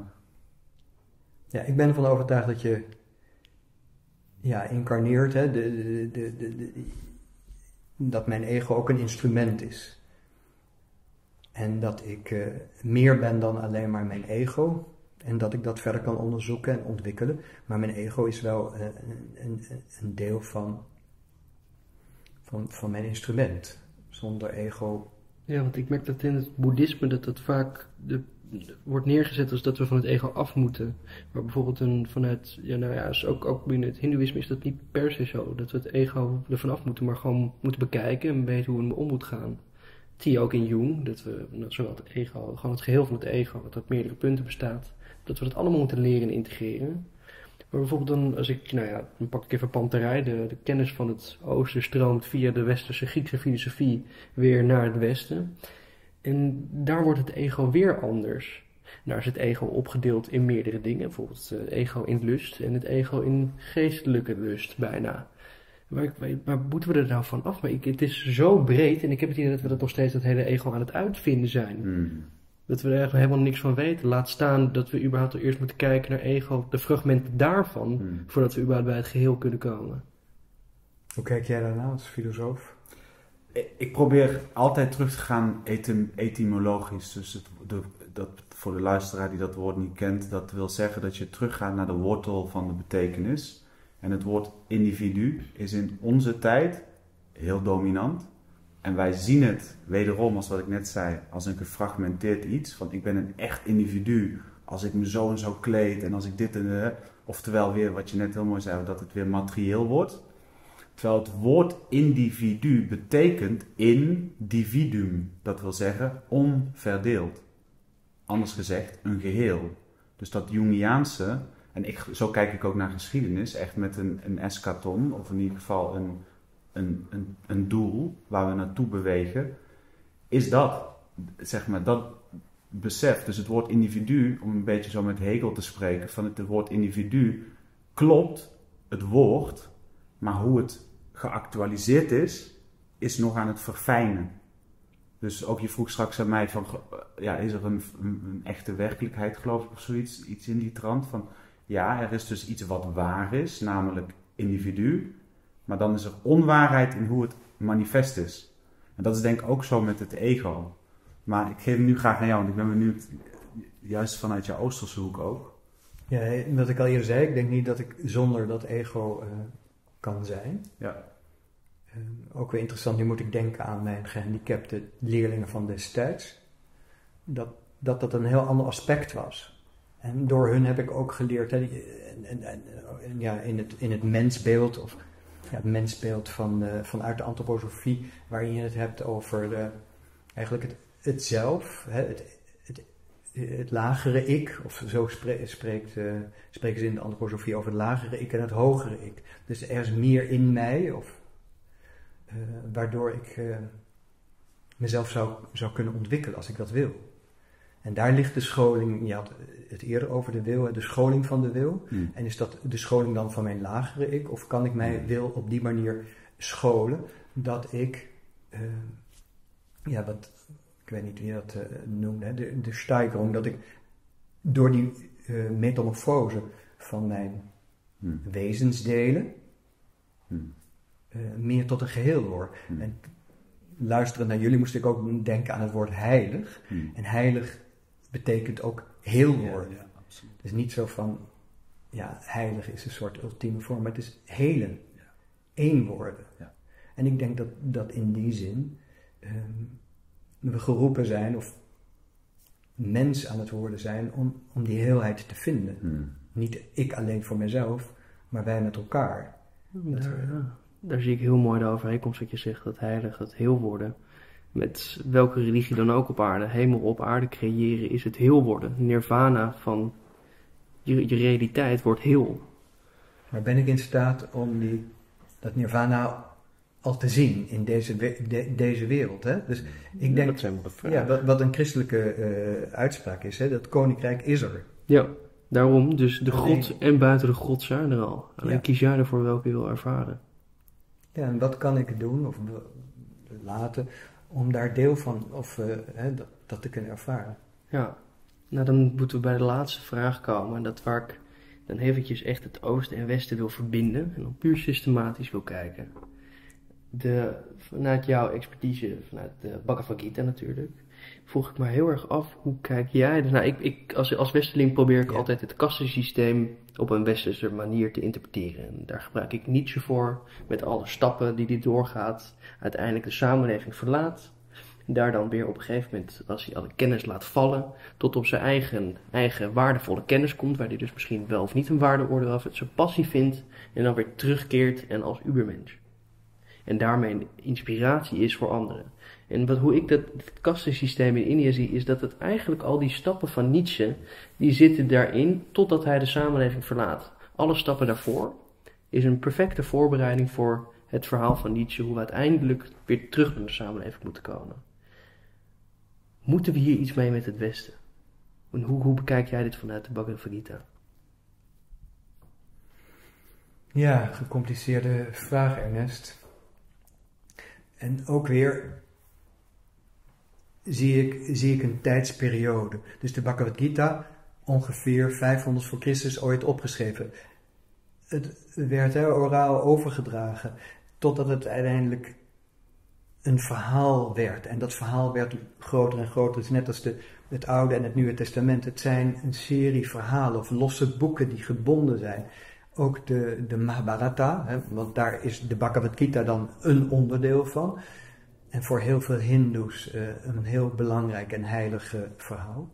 Ja, ik ben ervan overtuigd dat je ja, incarneert, hè, de, de, de, dat mijn ego ook een instrument is. En dat ik eh, meer ben dan alleen maar mijn ego. En dat ik dat verder kan onderzoeken en ontwikkelen. Maar mijn ego is wel eh, een, een, deel van, van, van mijn instrument. Zonder ego. Ja, want ik merk dat in het boeddhisme dat dat vaak de- wordt neergezet als dat we van het ego af moeten. Maar bijvoorbeeld een, vanuit, ja nou ja, is ook, ook binnen het hindoeïsme is dat niet per se zo. Dat we het ego ervan af moeten, maar gewoon moeten bekijken en weten hoe we ermee om moet gaan. Zie je ook in Jung, dat we nou, zowel het ego, gewoon het geheel van het ego, wat uit meerdere punten bestaat, dat we dat allemaal moeten leren en integreren. Maar bijvoorbeeld dan, als ik, nou ja, dan pak ik even panterij, de, de kennis van het oosten stroomt via de westerse Griekse filosofie weer naar het westen. En daar wordt het ego weer anders. Daar is het ego opgedeeld in meerdere dingen. Bijvoorbeeld het ego in lust en het ego in geestelijke lust bijna. Maar, waar, waar moeten we er nou van af? Maar ik, het is zo breed en ik heb het idee dat we dat nog steeds dat hele ego aan het uitvinden zijn. Hmm. Dat we er eigenlijk helemaal niks van weten. Laat staan dat we überhaupt al eerst moeten kijken naar ego, de fragmenten daarvan, Hmm. voordat we überhaupt bij het geheel kunnen komen. Hoe kijk jij daarna als filosoof? Ik- probeer altijd terug te gaan etym- etymologisch. Dus het, de, dat, voor de luisteraar die dat woord niet kent, dat wil zeggen dat je teruggaat naar de wortel van de betekenis. En het woord individu is in onze tijd heel dominant. En wij zien het wederom, als wat ik net zei, als een gefragmenteerd iets. Van ik ben een echt individu als ik me zo en zo kleed en als ik dit en dat. Oftewel weer, wat je net heel mooi zei, dat het weer materieel wordt. Terwijl het woord individu betekent individuum. Dat wil zeggen onverdeeld. Anders gezegd, een geheel. Dus dat Jungiaanse, en ik, zo kijk ik ook naar geschiedenis, echt met een, een eschaton, of in ieder geval een, een, een, een doel waar we naartoe bewegen, is dat, zeg maar, dat besef. Dus het woord individu, om een beetje zo met Hegel te spreken, van het woord individu, klopt het woord, maar hoe het geactualiseerd is, is nog aan het verfijnen. Dus ook je vroeg straks aan mij van, ge- ja, is er een echte werkelijkheid geloof ik of zoiets, iets in die trant van, ja, er is dus iets wat waar is, namelijk individu, maar dan is er onwaarheid in hoe het manifest is. En dat is denk ik ook zo met het ego. Maar ik geef hem nu graag aan jou, want ik ben benieuwd, juist vanuit jouw Oosterse hoek ook. Ja, wat ik al eerder zei, ik denk niet dat ik zonder dat ego eh, kan zijn. Ja. Ook weer interessant, nu moet ik denken aan mijn gehandicapte leerlingen van destijds. Dat dat, dat een heel ander aspect was. En door hun heb ik ook geleerd, hè, en, en, en ja, in, het, in het mensbeeld, of ja, het mensbeeld van, eh, vanuit de antroposofie, waarin je het hebt over eh, eigenlijk het, het zelf, hè, het, het, lagere ik, of zo spre- spreekt, eh, spreken ze in de antroposofie over het lagere ik en het hogere ik. Dus er is meer in mij, of, eh, waardoor ik eh, mezelf zou, zou kunnen ontwikkelen als ik dat wil. En daar ligt de scholing, je had het eerder over de wil, de scholing van de wil. Hm. En is dat de scholing dan van mijn lagere ik? Of kan ik mijn wil op die manier scholen dat ik, ja, wat, ik weet niet wie dat eh, noemde, de, de steigerung, dat ik door die eh, metamorfose van mijn Hm. wezensdelen Hm. eh, meer tot een geheel word. Hm. En luisterend naar jullie moest ik ook denken aan het woord heilig. En heilig betekent ook heel Ja, worden. ja. Het is niet zo van, ja, heilig is een soort ultieme vorm, maar het is helen, één worden. Ja. En ik denk dat, dat in die zin ehm, we geroepen zijn, of mens aan het worden zijn, om, om die heelheid te vinden. Hm. Niet ik alleen voor mezelf, maar wij met elkaar. Dat Daar, we- ja, daar zie ik heel mooi de overeenkomst wat je zegt, dat heilig, dat heel worden. Met welke religie dan ook op aarde, hemel op aarde creëren is het heel worden. Nirvana van je, je realiteit wordt heel. Maar ben ik in staat om die, dat nirvana al te zien in deze, de- deze wereld? Hè? Dus ik denk, ja, wat, wat een christelijke eh, uitspraak is, hè? dat koninkrijk is er. Ja, daarom, dus de Alleen- grot en buiten de grot zijn er al. Alleen Ja. kies jij ervoor welke je wil ervaren. Ja, en wat kan ik doen of laten om daar deel van, of eh, hè, dat, dat te kunnen ervaren? Ja, nou dan moeten we bij de laatste vraag komen. En dat waar ik dan eventjes echt het oosten en westen wil verbinden. En dan puur systematisch wil kijken. De, vanuit jouw expertise, vanuit de Bhagavad Gita natuurlijk, vroeg ik me heel erg af, hoe kijk jij er? Nou, ik, ik, als, als westerling probeer ik Ja. altijd het kastensysteem op een westerse manier te interpreteren. En daar gebruik ik Nietzsche voor, met alle stappen die hij doorgaat, uiteindelijk de samenleving verlaat. Daar dan weer op een gegeven moment, als hij alle kennis laat vallen, tot op zijn eigen, eigen waardevolle kennis komt, waar hij dus misschien wel of niet een waardeoordeel af, het zijn passie vindt en dan weer terugkeert en als ubermensch. En daarmee een inspiratie is voor anderen. En wat, hoe ik dat het kastensysteem in India zie, is dat het eigenlijk al die stappen van Nietzsche, die zitten daarin totdat hij de samenleving verlaat. Alle stappen daarvoor is een perfecte voorbereiding voor het verhaal van Nietzsche, hoe we uiteindelijk weer terug naar de samenleving moeten komen. Moeten we hier iets mee met het Westen? En hoe, hoe bekijk jij dit vanuit de Bhagavad Gita? Ja, gecompliceerde vraag, Ernest. En ook weer zie ik, zie ik een tijdsperiode. Dus de Bhagavad Gita, ongeveer 500 voor Christus ooit opgeschreven. Het werd hè, oraal overgedragen, totdat het uiteindelijk een verhaal werd. En dat verhaal werd groter en groter. Net als de, het Oude en het Nieuwe Testament. Het zijn een serie verhalen of losse boeken die gebonden zijn. Ook de, de Mahabharata, hè, want daar is de Bhagavad Gita dan een onderdeel van. En voor heel veel Hindoes eh, een heel belangrijk en heilig eh, verhaal.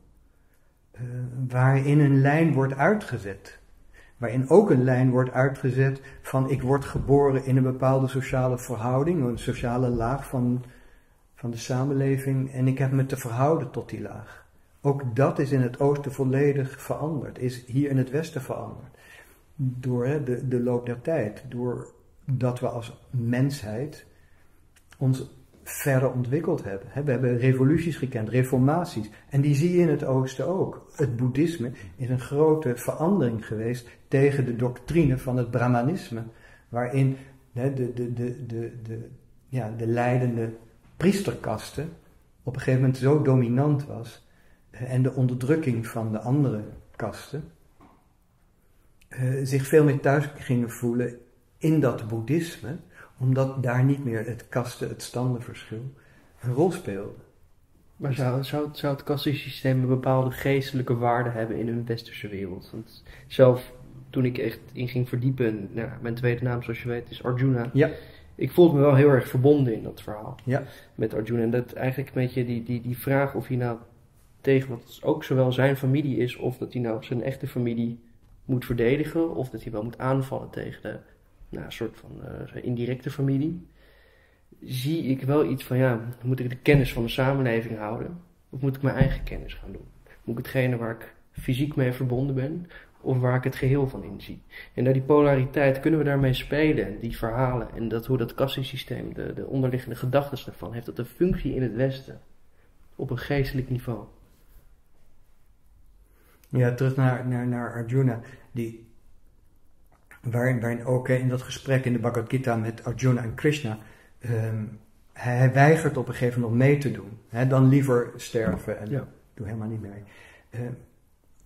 Eh, waarin een lijn wordt uitgezet. Waarin ook een lijn wordt uitgezet van ik word geboren in een bepaalde sociale verhouding, een sociale laag van, van de samenleving en ik heb me te verhouden tot die laag. Ook dat is in het oosten volledig veranderd, is hier in het westen veranderd. Door hè, de, de loop der tijd, doordat we als mensheid ons verder ontwikkeld hebben. Hè, We hebben revoluties gekend, reformaties. En die zie je in het oosten ook. Het boeddhisme is een grote verandering geweest tegen de doctrine van het brahmanisme. Waarin hè, de, de, de, de, de, ja, de leidende priesterkasten op een gegeven moment zo dominant was en de onderdrukking van de andere kasten eh, zich veel meer thuis gingen voelen in dat boeddhisme, omdat daar niet meer het kasten, het standenverschil een rol speelde. Maar zou, zou, zou het kastensysteem een bepaalde geestelijke waarde hebben in een westerse wereld? Want zelf, toen ik echt in ging verdiepen, nou, mijn tweede naam zoals je weet is Arjuna. Ja. Ik voelde me wel heel erg verbonden in dat verhaal Ja. met Arjuna. En dat eigenlijk een beetje die, die, die vraag of hij nou tegen wat ook zowel zijn familie is, of dat hij nou zijn echte familie moet verdedigen, of dat hij wel moet aanvallen tegen de nou, soort van eh, indirecte familie. Zie ik wel iets van, ja, moet ik de kennis van de samenleving houden? Of moet ik mijn eigen kennis gaan doen? Moet ik hetgene waar ik fysiek mee verbonden ben, of waar ik het geheel van inzie? En naar die polariteit kunnen we daarmee spelen, en die verhalen, en dat, hoe dat kastensysteem, de, de onderliggende gedachten daarvan, heeft dat een functie in het Westen, op een geestelijk niveau. Ja, terug naar, naar, naar Arjuna, die, waarin, waarin ook hè, in dat gesprek in de Bhagavad Gita met Arjuna en Krishna, ehm, hij, weigert op een gegeven moment om mee te doen. Hè, dan liever sterven en Ja. doe helemaal niet mee. Ehm,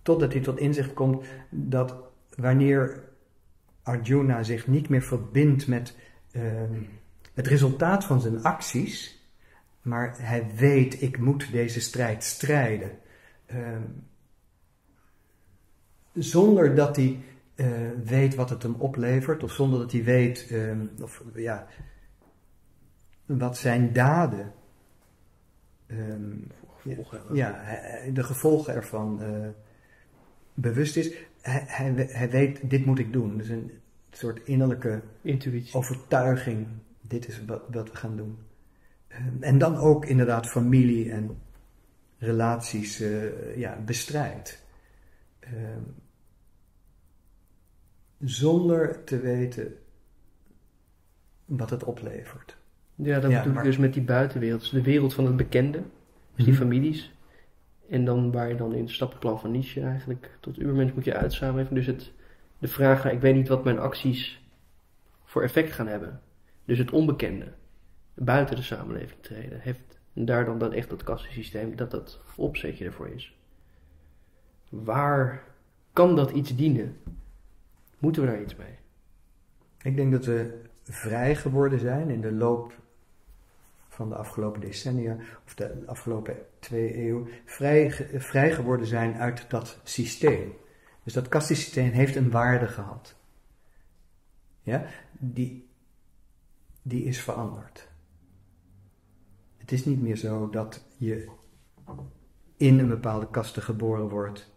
totdat hij tot inzicht komt dat wanneer Arjuna zich niet meer verbindt met ehm, het resultaat van zijn acties, maar hij weet, ik moet deze strijd strijden. Zonder dat hij eh, weet wat het hem oplevert, of zonder dat hij weet ehm, of, ja, wat zijn daden, ehm, Gevolgen. ja, de gevolgen ervan eh, bewust is. Hij, hij, hij weet, dit moet ik doen. Dus een soort innerlijke Intuïtie. overtuiging, dit is wat, wat we gaan doen. Ehm, en dan ook inderdaad familie en relaties eh, ja, bestrijdt. Ehm, zonder te weten wat het oplevert. Ja, dat Ja, bedoel maar- ik dus met die buitenwereld. Dus de wereld van het bekende, dus die Mhm. families. En dan waar je dan in het stappenplan van Nietzsche eigenlijk tot ubermens moet je uitsamenleven. Dus het, de vraag, ik weet niet wat mijn acties voor effect gaan hebben. Dus het onbekende, buiten de samenleving treden, heeft en daar dan, dan echt dat kastensysteem, dat dat opzetje ervoor is. Waar kan dat iets dienen? Moeten we daar iets mee? Ik denk dat we vrij geworden zijn in de loop van de afgelopen decennia, of de afgelopen twee eeuwen, vrij, vrij geworden zijn uit dat systeem. Dus dat kastensysteem heeft een waarde gehad. Ja, die, die is veranderd. Het is niet meer zo dat je in een bepaalde kaste geboren wordt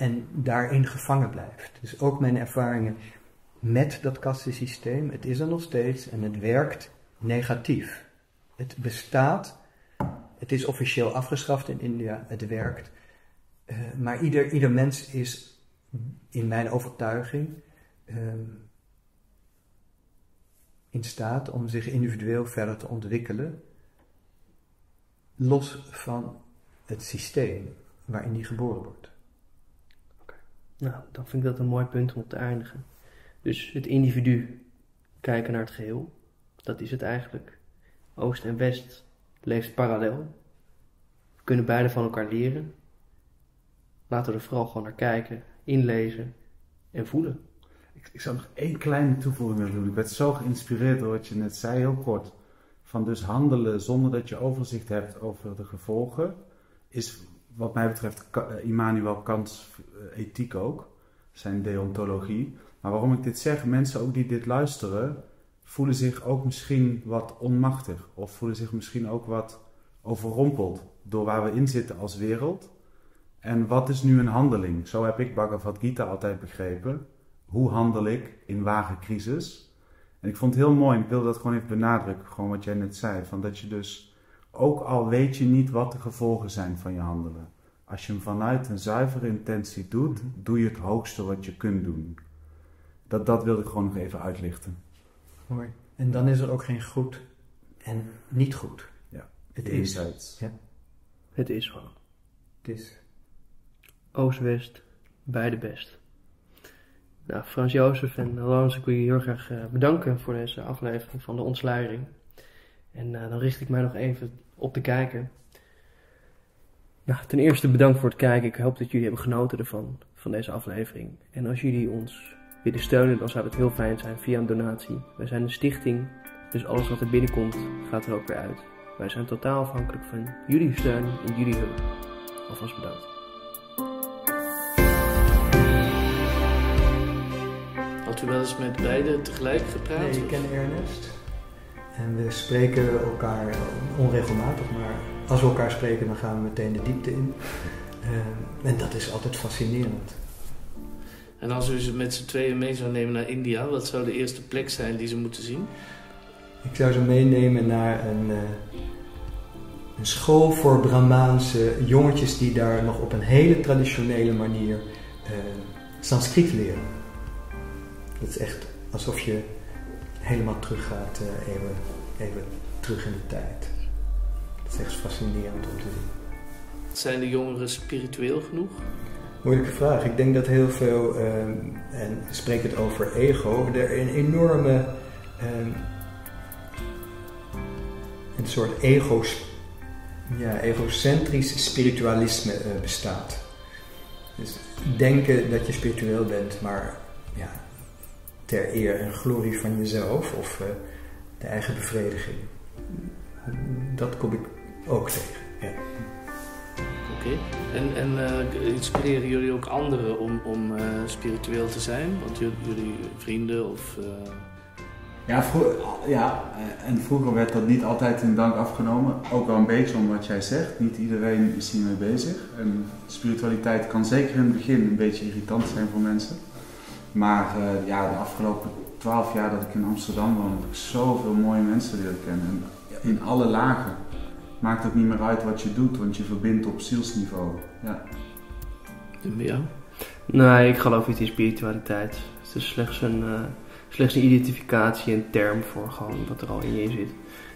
en daarin gevangen blijft. Dus ook mijn ervaringen met dat kastensysteem, het is er nog steeds en het werkt negatief. Het bestaat, het is officieel afgeschaft in India, het werkt. Eh, maar ieder, ieder mens is, in mijn overtuiging, ehm, in staat om zich individueel verder te ontwikkelen, los van het systeem waarin die geboren wordt. Nou, dan vind ik dat een mooi punt om op te eindigen. Dus het individu kijken naar het geheel, dat is het eigenlijk. Oost en West leeft parallel. We kunnen beide van elkaar leren. Laten we er vooral gewoon naar kijken, inlezen en voelen. Ik, ik zou nog één kleine toevoeging willen doen. Ik werd zo geïnspireerd door wat je net zei, heel kort. Van dus handelen zonder dat je overzicht hebt over de gevolgen, is wat mij betreft eh, Immanuel Kants eh, ethiek ook, zijn deontologie. Maar waarom ik dit zeg, mensen ook die dit luisteren, voelen zich ook misschien wat onmachtig. Of voelen zich misschien ook wat overrompeld door waar we in zitten als wereld. En wat is nu een handeling? Zo heb ik Bhagavad Gita altijd begrepen. Hoe handel ik in ware crisis? En ik vond het heel mooi, ik wilde dat gewoon even benadrukken, gewoon wat jij net zei. Van dat je dus, ook al weet je niet wat de gevolgen zijn van je handelen. Als je hem vanuit een zuivere intentie doet, doe je het hoogste wat je kunt doen. Dat, dat wilde ik gewoon nog even uitlichten. Mooi. En dan is er ook geen goed en niet goed. Ja. Het is. Insights. Het is gewoon. Het is. Oost-West, beide best. Nou, Frans Jozef en Lawrence, ik wil je heel graag eh, bedanken voor deze aflevering van de ontsluiering. En dan richt ik mij nog even op de kijker. Nou, ten eerste bedankt voor het kijken. Ik hoop dat jullie hebben genoten ervan, van deze aflevering. En als jullie ons willen steunen, dan zou het heel fijn zijn via een donatie. Wij zijn een stichting, dus alles wat er binnenkomt gaat er ook weer uit. Wij zijn totaal afhankelijk van jullie steun en jullie hulp. Alvast bedankt. Had u wel eens met beiden tegelijk gepraat? Nee, ik ken Ernest. En we spreken elkaar onregelmatig, maar als we elkaar spreken, dan gaan we meteen de diepte in. Uh, en dat is altijd fascinerend. En als u ze met z'n tweeën mee zou nemen naar India, wat zou de eerste plek zijn die ze moeten zien? Ik zou ze meenemen naar een, uh, een school voor Brahmaanse jongetjes die daar nog op een hele traditionele manier Sanskriet leren. Dat is echt alsof je helemaal teruggaat, uh, eeuwen, eeuwen terug in de tijd. Het is echt fascinerend om te zien. Zijn de jongeren spiritueel genoeg? Moeilijke vraag. Ik denk dat heel veel, um, en spreek het over ego, er een enorme, um, een soort ego's, ja, egocentrisch spiritualisme uh, bestaat. Dus denken dat je spiritueel bent, maar ter eer en glorie van jezelf of uh, de eigen bevrediging. Dat kom ik ook tegen. Ja. Oké. Okay. En, en uh, inspireren jullie ook anderen om, om uh, spiritueel te zijn? Want jullie, jullie vrienden of... Uh... Ja, vro ja, en vroeger werd dat niet altijd in dank afgenomen. Ook wel een beetje om wat jij zegt. Niet iedereen is hiermee bezig. En spiritualiteit kan zeker in het begin een beetje irritant zijn voor mensen. Maar ja, de afgelopen twaalf jaar dat ik in Amsterdam woon, heb ik zoveel mooie mensen leren kennen. En in alle lagen. Maakt ook niet meer uit wat je doet, want je verbindt op zielsniveau. Ja. Ja. Nee, ik geloof niet in spiritualiteit. Het is slechts een, uh, slechts een identificatie, een term voor gewoon wat er al in je zit.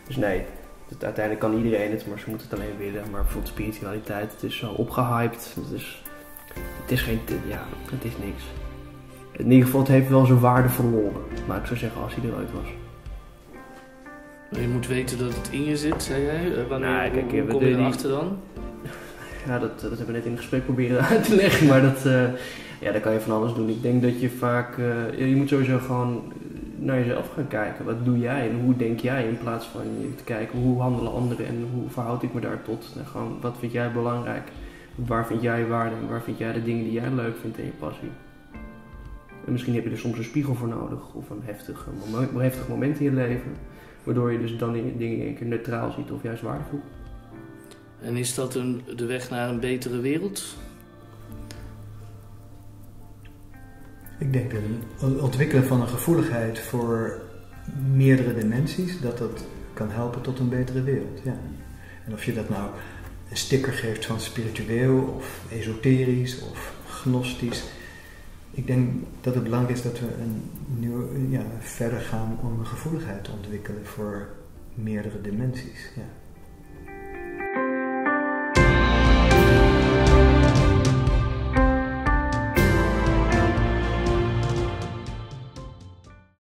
Dus nee, het, uiteindelijk kan iedereen het, maar ze moeten het alleen willen. Maar bijvoorbeeld spiritualiteit, het is zo opgehyped. Het is, het is geen, ja, het is niks. In ieder geval, het heeft wel zijn waarde verloren. Maar ik zou zeggen, als hij er ooit was. Je moet weten dat het in je zit, zei jij. Wanneer Nou, kijk, hoe kom je die- erachter dan? Ja, dat, dat hebben we net in het gesprek proberen uit te leggen, maar dat, eh, ja, daar kan je van alles doen. Ik denk dat je vaak, eh, je moet sowieso gewoon naar jezelf gaan kijken. Wat doe jij en hoe denk jij in plaats van te kijken hoe handelen anderen en hoe verhoud ik me daar tot. En gewoon, wat vind jij belangrijk? Waar vind jij waarde en waar vind jij de dingen die jij leuk vindt en je passie? En misschien heb je er soms een spiegel voor nodig of een heftig, moment, een heftig moment in je leven. Waardoor je dus dan dingen in één keer neutraal ziet of juist waardevol. En is dat een, de weg naar een betere wereld? Ik denk dat het ontwikkelen van een gevoeligheid voor meerdere dimensies, dat dat kan helpen tot een betere wereld. Ja. En of je dat nou een sticker geeft van spiritueel of esoterisch of gnostisch. Ik denk dat het belangrijk is dat we een ja, verder gaan om een gevoeligheid te ontwikkelen voor meerdere dimensies. Ja.